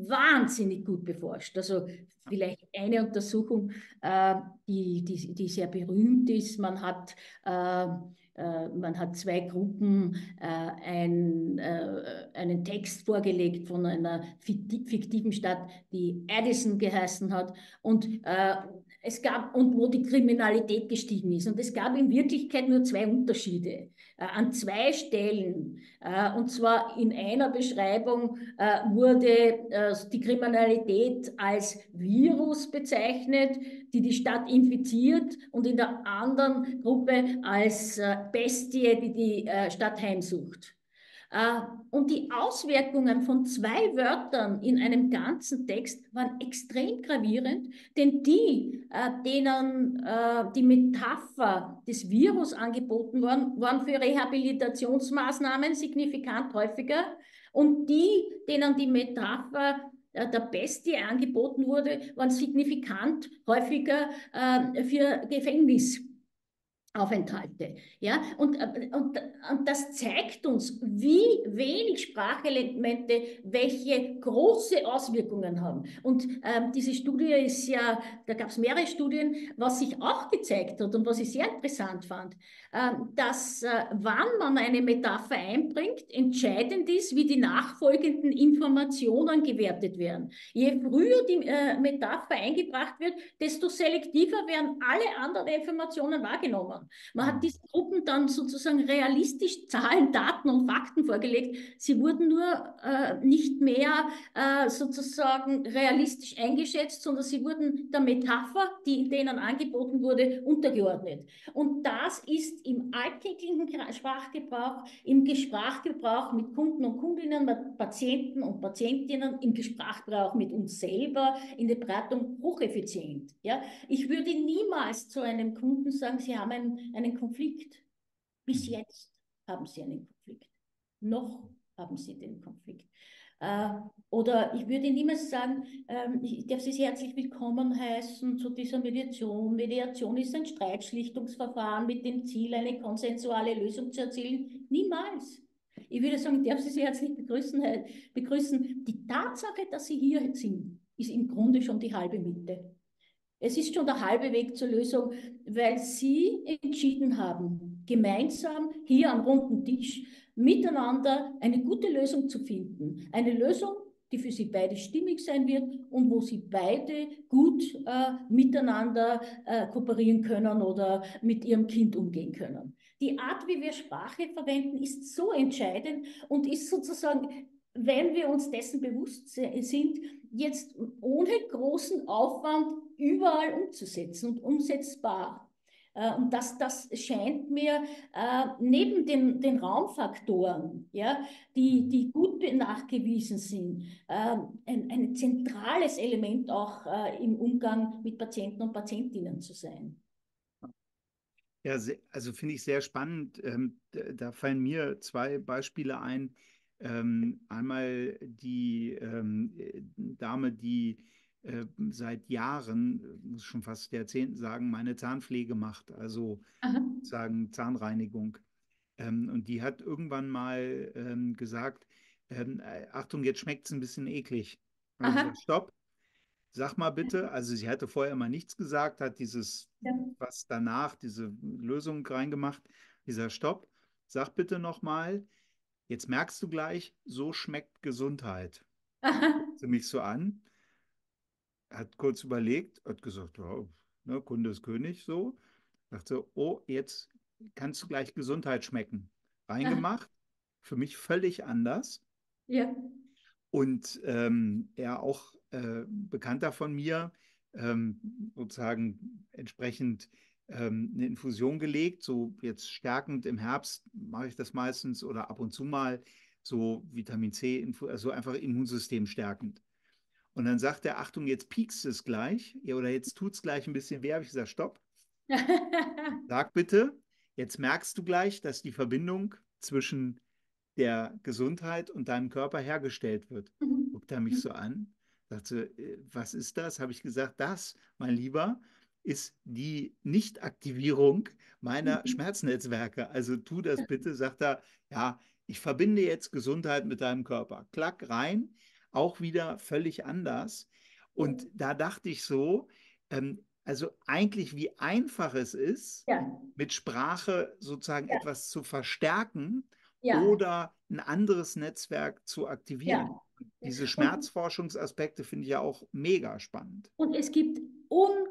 wahnsinnig gut beforscht. Also vielleicht eine Untersuchung, äh, die, die, die sehr berühmt ist. Man hat äh, äh, man hat zwei Gruppen äh, ein, äh, einen Text vorgelegt von einer fiktiven Stadt, die Addison geheißen hat. Und es gab, und wo die Kriminalität gestiegen ist. Und es gab in Wirklichkeit nur zwei Unterschiede an zwei Stellen. und zwar in einer Beschreibung wurde die Kriminalität als Virus bezeichnet, die die Stadt infiziert und in der anderen Gruppe als äh, Bestie, die die äh, Stadt heimsucht. Äh, und die Auswirkungen von zwei Wörtern in einem ganzen Text waren extrem gravierend, denn die, denen die Metapher des Virus angeboten worden, waren für Rehabilitationsmaßnahmen signifikant häufiger und die, denen die Metapher der Bestie angeboten wurde, waren signifikant häufiger äh, für Gefängnis. Aufenthalte. Ja? Und, äh, und, und das zeigt uns, wie wenig Sprachelemente welche große Auswirkungen haben. Und ähm, diese Studie ist ja, da gab es mehrere Studien, was sich auch gezeigt hat und was ich sehr interessant fand, ähm, dass äh, wann man eine Metapher einbringt, entscheidend ist, wie die nachfolgenden Informationen gewertet werden. Je früher die äh, Metapher eingebracht wird, desto selektiver werden alle anderen Informationen wahrgenommen. Man hat mhm. diesen Gruppen dann sozusagen realistisch Zahlen, Daten und Fakten vorgelegt. Sie wurden nur äh, nicht mehr äh, sozusagen realistisch eingeschätzt, sondern sie wurden der Metapher, die denen angeboten wurde, untergeordnet. Und das ist im alltäglichen Sprachgebrauch, im Sprachgebrauch mit Kunden und Kundinnen, mit Patienten und Patientinnen, im Sprachgebrauch mit uns selber, in der Beratung hocheffizient. Ja? Ich würde niemals zu einem Kunden sagen, Sie haben ein einen Konflikt. Bis mhm. jetzt haben sie einen Konflikt. Noch haben sie den Konflikt. Äh, oder ich würde niemals sagen, ähm, ich darf Sie herzlich willkommen heißen zu dieser Mediation. Mediation ist ein Streitschlichtungsverfahren mit dem Ziel, eine konsensuale Lösung zu erzielen. Niemals. Ich würde sagen, ich darf Sie sehr herzlich begrüßen, begrüßen. Die Tatsache, dass Sie hier sind, ist im Grunde schon die halbe Miete. Es ist schon der halbe Weg zur Lösung, weil Sie entschieden haben, gemeinsam hier am runden Tisch miteinander eine gute Lösung zu finden. Eine Lösung, die für Sie beide stimmig sein wird und wo Sie beide gut äh, miteinander äh, kooperieren können oder mit Ihrem Kind umgehen können. die Art, wie wir Sprache verwenden, ist so entscheidend und ist sozusagen, wenn wir uns dessen bewusst sind, jetzt ohne großen Aufwand überall umzusetzen und umsetzbar. Äh, und das, das scheint mir äh, neben den, den Raumfaktoren, ja, die, die gut nachgewiesen sind, äh, ein, ein zentrales Element auch äh, im Umgang mit Patienten und Patientinnen zu sein. Ja, also finde ich sehr spannend. Ähm, da fallen mir zwei Beispiele ein. Ähm, einmal die ähm, Dame, die äh, seit Jahren, muss schon fast Jahrzehnten sagen, meine Zahnpflege macht, also Aha. sagen Zahnreinigung. Ähm, und die hat irgendwann mal ähm, gesagt, ähm, äh, Achtung, jetzt schmeckt es ein bisschen eklig. Also Stopp, sag mal bitte, also sie hatte vorher immer nichts gesagt, hat dieses, ja. was danach, diese Lösung reingemacht, dieser Stopp, sag bitte nochmal, jetzt merkst du gleich, so schmeckt Gesundheit. Sie mich so an hat kurz überlegt, hat gesagt, ja, ne, Kunde ist König, so. Dachte, oh, jetzt kannst du gleich Gesundheit schmecken. Reingemacht, für mich völlig anders. Ja. Und ähm, er auch äh, Bekannter von mir, ähm, sozusagen entsprechend ähm, eine Infusion gelegt, so jetzt stärkend im Herbst mache ich das meistens oder ab und zu mal so Vitamin C, also einfach Immunsystem stärkend. Und dann sagt er, Achtung, jetzt piekst es gleich ja, oder jetzt tut es gleich ein bisschen weh. Habe ich gesagt, stopp. Sag bitte, jetzt merkst du gleich, dass die Verbindung zwischen der Gesundheit und deinem Körper hergestellt wird. Mhm. Guckt er mich so an, sagte, äh, was ist das? Habe ich gesagt, das, mein Lieber, ist die Nichtaktivierung meiner mhm. Schmerznetzwerke. Also tu das bitte, sagt er, ja, ich verbinde jetzt Gesundheit mit deinem Körper. Klack rein auch wieder völlig anders. Und da dachte ich so, ähm, also eigentlich wie einfach es ist, ja. mit Sprache sozusagen ja. etwas zu verstärken ja. oder ein anderes Netzwerk zu aktivieren. Diese Schmerzforschungsaspekte finde ich ja auch mega spannend. Und es gibt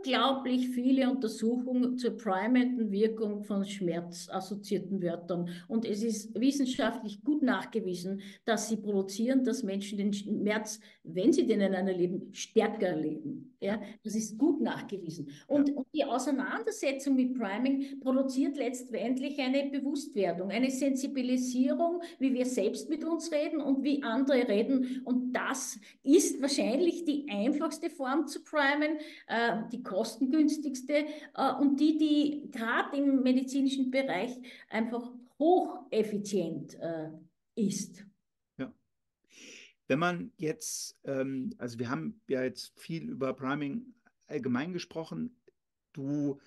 unglaublich viele Untersuchungen zur primenden Wirkung von schmerzassoziierten Wörtern. Und es ist wissenschaftlich gut nachgewiesen, dass sie produzieren, dass Menschen den Schmerz, wenn sie den in einer leben, stärker erleben. Ja, das ist gut nachgewiesen. Und, ja. und die Auseinandersetzung mit Priming produziert letztendlich eine Bewusstwerdung, eine Sensibilisierung, wie wir selbst mit uns reden und wie andere reden. Und das ist wahrscheinlich die einfachste Form zu primen. Äh, die kostengünstigste äh, und die, die gerade im medizinischen Bereich einfach hocheffizient äh, ist. Wenn man jetzt, ähm, also wir haben ja jetzt viel über Priming allgemein gesprochen, du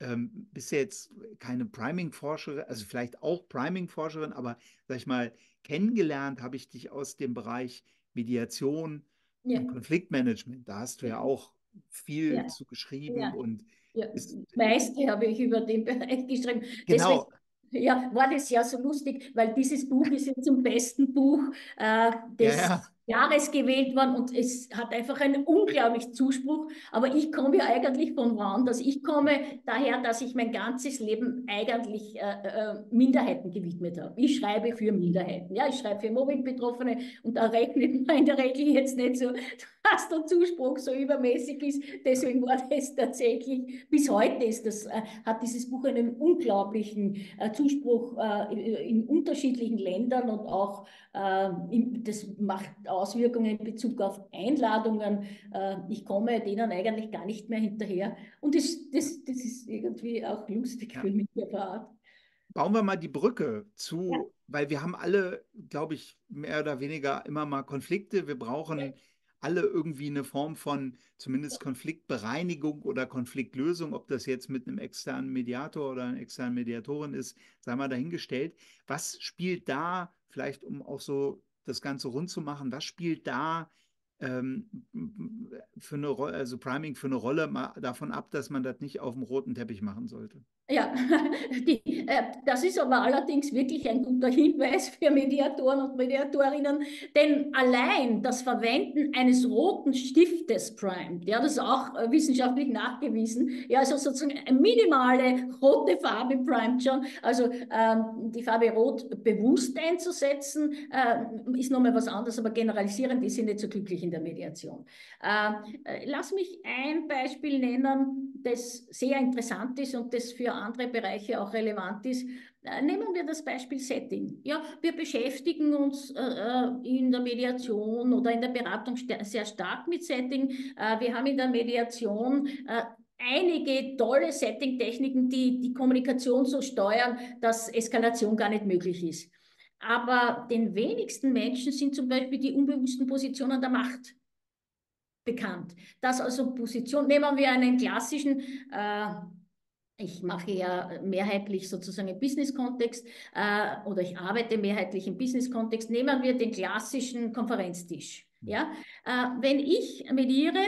ähm, bist ja jetzt keine Priming-Forscherin, also vielleicht auch Priming-Forscherin, aber sag ich mal, kennengelernt habe ich dich aus dem Bereich Mediation ja. und Konfliktmanagement. Da hast du ja auch viel ja. zu geschrieben ja. und ja. meiste habe ich über den Bereich geschrieben. Genau. Ja, war das ja so lustig, weil dieses Buch ist jetzt zum besten Buch äh, des ja, Jahres gewählt worden und es hat einfach einen unglaublichen Zuspruch. Aber ich komme ja eigentlich von woanders. Ich komme daher, dass ich mein ganzes Leben eigentlich äh, äh, Minderheiten gewidmet habe. Ich schreibe für Minderheiten. Ja, ich schreibe für Mobbing-Betroffene und da rechnet man in der Regel jetzt nicht so, dass der Zuspruch so übermäßig ist. Deswegen war das tatsächlich, bis heute ist das, äh, hat dieses Buch einen unglaublichen äh, Zuspruch äh, in unterschiedlichen Ländern und auch das macht Auswirkungen in Bezug auf Einladungen. Ich komme denen eigentlich gar nicht mehr hinterher. Und das, das, das ist irgendwie auch lustig ja. für mich erfahren. Bauen wir mal die Brücke zu, ja. weil wir haben alle, glaube ich, mehr oder weniger immer mal Konflikte. Wir brauchen ja. Alle irgendwie eine Form von zumindest Konfliktbereinigung oder Konfliktlösung, ob das jetzt mit einem externen Mediator oder einer externen Mediatorin ist, sei mal dahingestellt. Was spielt da, vielleicht um auch so das Ganze rund zu machen, was spielt da ähm, für eine Rolle, also Priming für eine Rolle mal davon ab, dass man das nicht auf dem roten Teppich machen sollte. Ja, die, äh, das ist aber allerdings wirklich ein guter Hinweis für Mediatoren und Mediatorinnen, denn allein das Verwenden eines roten Stiftes primed, ja, das ist auch äh, wissenschaftlich nachgewiesen, ja, also sozusagen eine minimale rote Farbe primed schon, also ähm, die Farbe rot bewusst einzusetzen, äh, ist nochmal was anderes, aber generalisierend ist sie nicht so glücklich in der Mediation. Ähm, äh, lass mich ein Beispiel nennen, das sehr interessant ist und das für andere Bereiche auch relevant ist. Äh, nehmen wir das Beispiel Setting. Ja, wir beschäftigen uns äh, äh in der Mediation oder in der Beratung st sehr stark mit Setting. Äh, wir haben in der Mediation äh, einige tolle Setting-Techniken, die die Kommunikation so steuern, dass Eskalation gar nicht möglich ist. Aber den wenigsten Menschen sind zum Beispiel die unbewussten Positionen der Macht bekannt. Dass also Position, nehmen wir einen klassischen, äh, ich mache ja mehrheitlich sozusagen im Business-Kontext äh, oder ich arbeite mehrheitlich im Business-Kontext, nehmen wir den klassischen Konferenztisch. Ja? Äh, wenn ich mediere,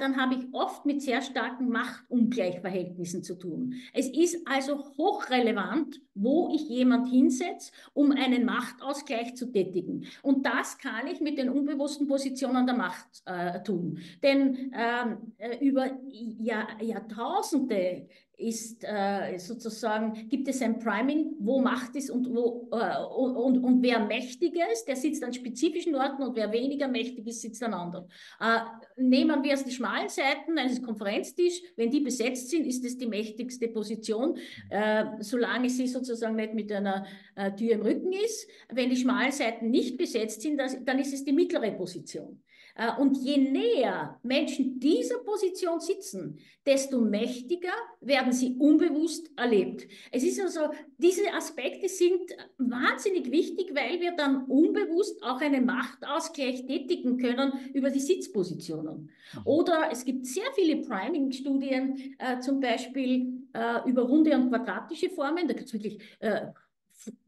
dann habe ich oft mit sehr starken Machtungleichverhältnissen zu tun. Es ist also hochrelevant, wo ich jemand hinsetze, um einen Machtausgleich zu tätigen. Und das kann ich mit den unbewussten Positionen der Macht äh, tun. Denn ähm, äh, über Jahr, Jahrtausende ist äh, sozusagen, gibt es ein Priming, wo Macht ist und, wo, äh, und, und, und, wer mächtiger ist, der sitzt an spezifischen Orten und wer weniger mächtig ist, sitzt an anderen. Äh, nehmen wir es die schmalen Seiten eines Konferenztisch, wenn die besetzt sind, ist es die mächtigste Position, äh, solange sie sozusagen nicht mit einer äh, Tür im Rücken ist. Wenn die schmalen Seiten nicht besetzt sind, das, dann ist es die mittlere Position. Äh, und je näher Menschen dieser Position sitzen, desto mächtiger werden sie unbewusst erlebt. Es ist also, diese Aspekte sind wahnsinnig wichtig, weil wir dann unbewusst auch einen Machtausgleich tätigen können über die Sitzpositionen. Mhm. Oder es gibt sehr viele Priming-Studien, äh, zum Beispiel äh, über runde und quadratische Formen. Da gibt es wirklich äh,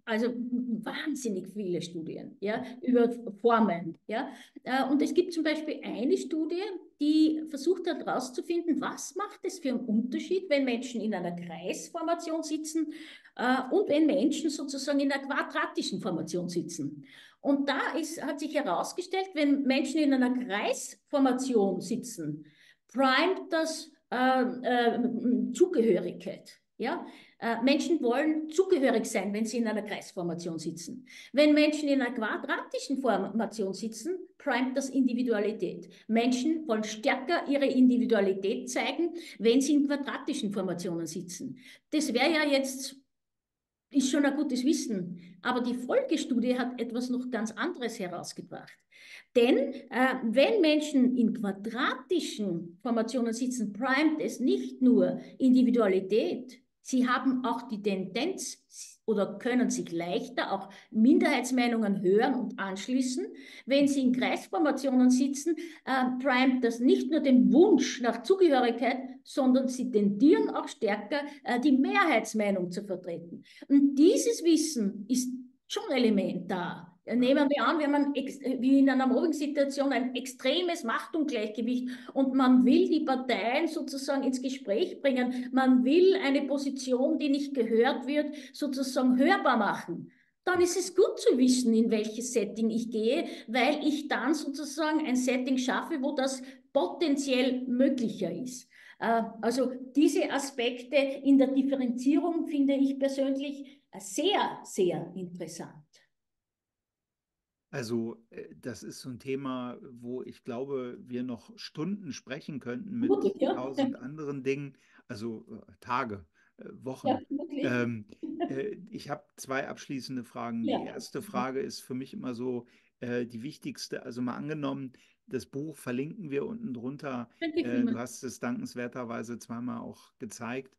also wahnsinnig viele Studien ja, über Formen. Ja. Äh, und es gibt zum Beispiel eine Studie, die versucht hat herauszufinden, was macht es für einen Unterschied, wenn Menschen in einer Kreisformation sitzen äh, und wenn Menschen sozusagen in einer quadratischen Formation sitzen. Und da ist, hat sich herausgestellt, wenn Menschen in einer Kreisformation sitzen, primet das äh, äh, Zugehörigkeit. Ja? Äh, Menschen wollen zugehörig sein, wenn sie in einer Kreisformation sitzen. Wenn Menschen in einer quadratischen Formation sitzen, primet das Individualität. Menschen wollen stärker ihre Individualität zeigen, wenn sie in quadratischen Formationen sitzen. Das wäre ja jetzt ist schon ein gutes Wissen. Aber die Folgestudie hat etwas noch ganz anderes herausgebracht. Denn äh, wenn Menschen in quadratischen Formationen sitzen, primet es nicht nur Individualität, Sie haben auch die Tendenz oder können sich leichter auch Minderheitsmeinungen hören und anschließen. Wenn Sie in Kreisformationen sitzen, äh, primet das nicht nur den Wunsch nach Zugehörigkeit, sondern Sie tendieren auch stärker, äh, die Mehrheitsmeinung zu vertreten. Und dieses Wissen ist schon elementar. Nehmen wir an, wir haben wie in einer Mobbing-Situation ein extremes Machtungleichgewicht und man will die Parteien sozusagen ins Gespräch bringen. Man will eine Position, die nicht gehört wird, sozusagen hörbar machen. Dann ist es gut zu wissen, in welches Setting ich gehe, weil ich dann sozusagen ein Setting schaffe, wo das potenziell möglicher ist. Äh, also diese Aspekte in der Differenzierung finde ich persönlich sehr, sehr interessant. Also, äh, das ist so ein Thema, wo ich glaube, wir noch Stunden sprechen könnten mit ja. tausend anderen Dingen, also äh, Tage, äh, Wochen. Ja, ähm, äh, ich habe zwei abschließende Fragen. Ja. Die erste Frage ist für mich immer so äh, die wichtigste. Also mal angenommen, das Buch verlinken wir unten drunter. Äh, du hast es dankenswerterweise zweimal auch gezeigt.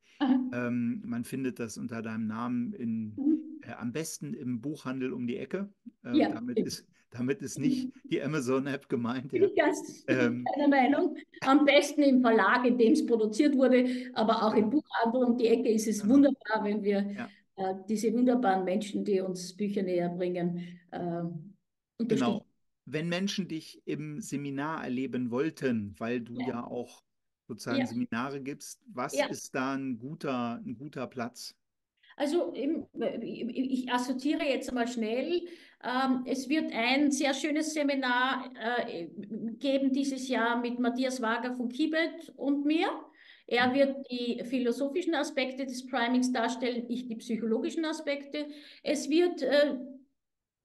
Ähm, man findet das unter deinem Namen in mhm äh, am besten im Buchhandel um die Ecke. Äh, ja. damit, ist, damit ist nicht die Amazon-App gemeint. Ja. Ganz ähm, Meinung. Am besten im Verlag, in dem es produziert wurde, aber auch im Buchhandel um die Ecke ist es genau. wunderbar, wenn wir ja. äh, diese wunderbaren Menschen, die uns Bücher näher bringen, äh, unterstützen. Genau. Wenn Menschen dich im Seminar erleben wollten, weil du Ja, ja auch sozusagen ja, Seminare gibst, was ja. ist da ein guter, ein guter Platz? Also im, ich assoziiere jetzt mal schnell. Ähm, es wird ein sehr schönes Seminar äh, geben dieses Jahr mit Matthias Wager von Kibet und mir. Er wird die philosophischen Aspekte des Primings darstellen, ich die psychologischen Aspekte. Es wird äh,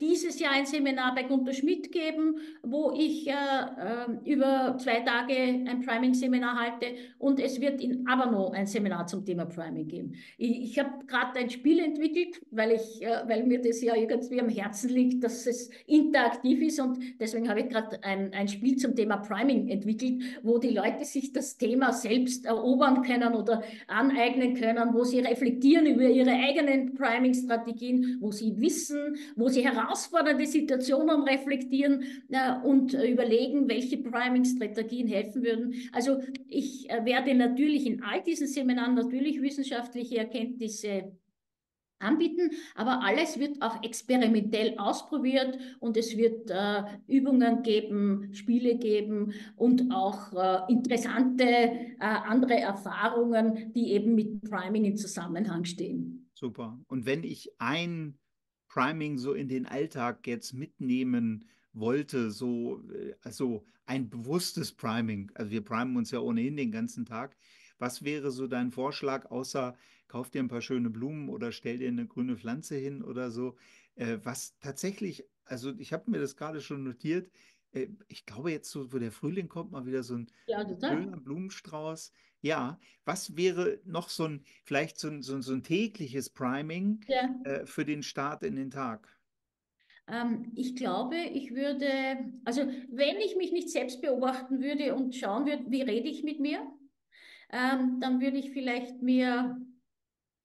dieses Jahr ein Seminar bei Gunter Schmidt geben, wo ich äh, äh, über zwei Tage ein Priming-Seminar halte und es wird in Abano ein Seminar zum Thema Priming geben. Ich, ich habe gerade ein Spiel entwickelt, weil, ich, äh, weil mir das ja irgendwie am Herzen liegt, dass es interaktiv ist und deswegen habe ich gerade ein, ein Spiel zum Thema Priming entwickelt, wo die Leute sich das Thema selbst erobern können oder aneignen können, wo sie reflektieren über ihre eigenen Priming-Strategien, wo sie wissen, wo sie heraus herausfordernde Situationen reflektieren äh, und äh, überlegen, welche Priming-Strategien helfen würden. Also ich äh, werde natürlich in all diesen Seminaren natürlich wissenschaftliche Erkenntnisse anbieten, aber alles wird auch experimentell ausprobiert und es wird äh, Übungen geben, Spiele geben und auch äh, interessante äh, andere Erfahrungen, die eben mit Priming in Zusammenhang stehen. Super. Und wenn ich ein Priming so in den Alltag jetzt mitnehmen wollte, so also ein bewusstes Priming. Also wir primen uns ja ohnehin den ganzen Tag. Was wäre so dein Vorschlag, außer kauf dir ein paar schöne Blumen oder stell dir eine grüne Pflanze hin oder so, äh, was tatsächlich, also ich habe mir das gerade schon notiert, äh, ich glaube jetzt so, wo der Frühling kommt, mal wieder so ein ja, schöner Blumenstrauß. Ja, was wäre noch so ein, vielleicht so ein, so ein, so ein tägliches Priming ja. äh, für den Start in den Tag? Ähm, ich glaube, ich würde, also wenn ich mich nicht selbst beobachten würde und schauen würde, wie rede ich mit mir, ähm, dann würde ich vielleicht mir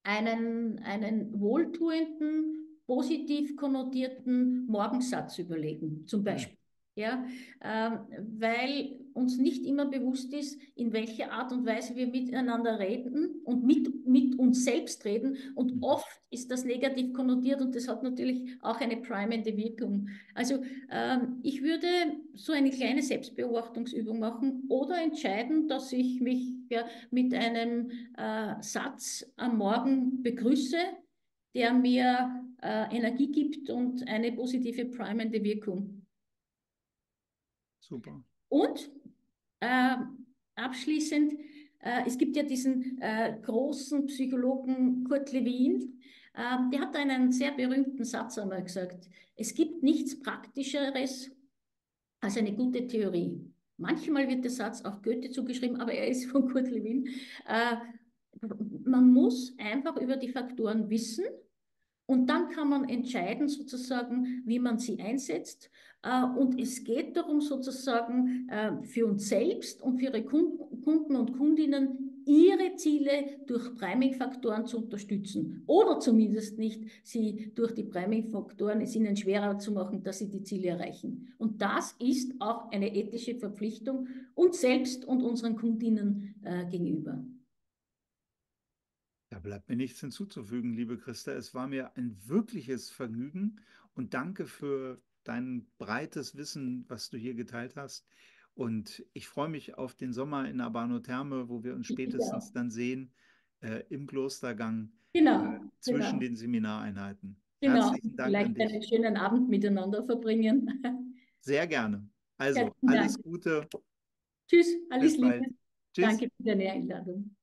einen, einen wohltuenden, positiv konnotierten Morgensatz überlegen, zum Beispiel. Ja, ähm, weil uns nicht immer bewusst ist, in welcher Art und Weise wir miteinander reden und mit, mit uns selbst reden. Und mhm. oft ist das negativ konnotiert und das hat natürlich auch eine primende Wirkung. Also ähm, ich würde so eine kleine Selbstbeobachtungsübung machen oder entscheiden, dass ich mich ja, mit einem äh, Satz am Morgen begrüße, der mir äh, Energie gibt und eine positive primende Wirkung. Super. Und äh, abschließend, äh, es gibt ja diesen äh, großen Psychologen Kurt Lewin, ähm, der hat einen sehr berühmten Satz einmal gesagt, es gibt nichts Praktischeres als eine gute Theorie. Manchmal wird der Satz auch Goethe zugeschrieben, aber er ist von Kurt Lewin. Äh, man muss einfach über die Faktoren wissen und dann kann man entscheiden, sozusagen, wie man sie einsetzt. Äh, und es geht darum, sozusagen äh, für uns selbst und für ihre Kunden und Kundinnen ihre Ziele durch Priming-Faktoren zu unterstützen. Oder zumindest nicht, sie durch die Priming-Faktoren es ihnen schwerer zu machen, dass sie die Ziele erreichen. Und das ist auch eine ethische Verpflichtung uns selbst und unseren Kundinnen äh, gegenüber. Da bleibt mir nichts hinzuzufügen, liebe Christa. Es war mir ein wirkliches Vergnügen und danke für dein breites Wissen, was du hier geteilt hast. Und ich freue mich auf den Sommer in Abano Therme, wo wir uns spätestens ja. dann sehen äh, im Klostergang genau, äh, zwischen genau. den Seminareinheiten. Genau, Herzlichen Dank vielleicht einen schönen Abend miteinander verbringen. Sehr gerne. Also, alles Gute. Tschüss, alles Liebe. Tschüss. Danke für deine Einladung.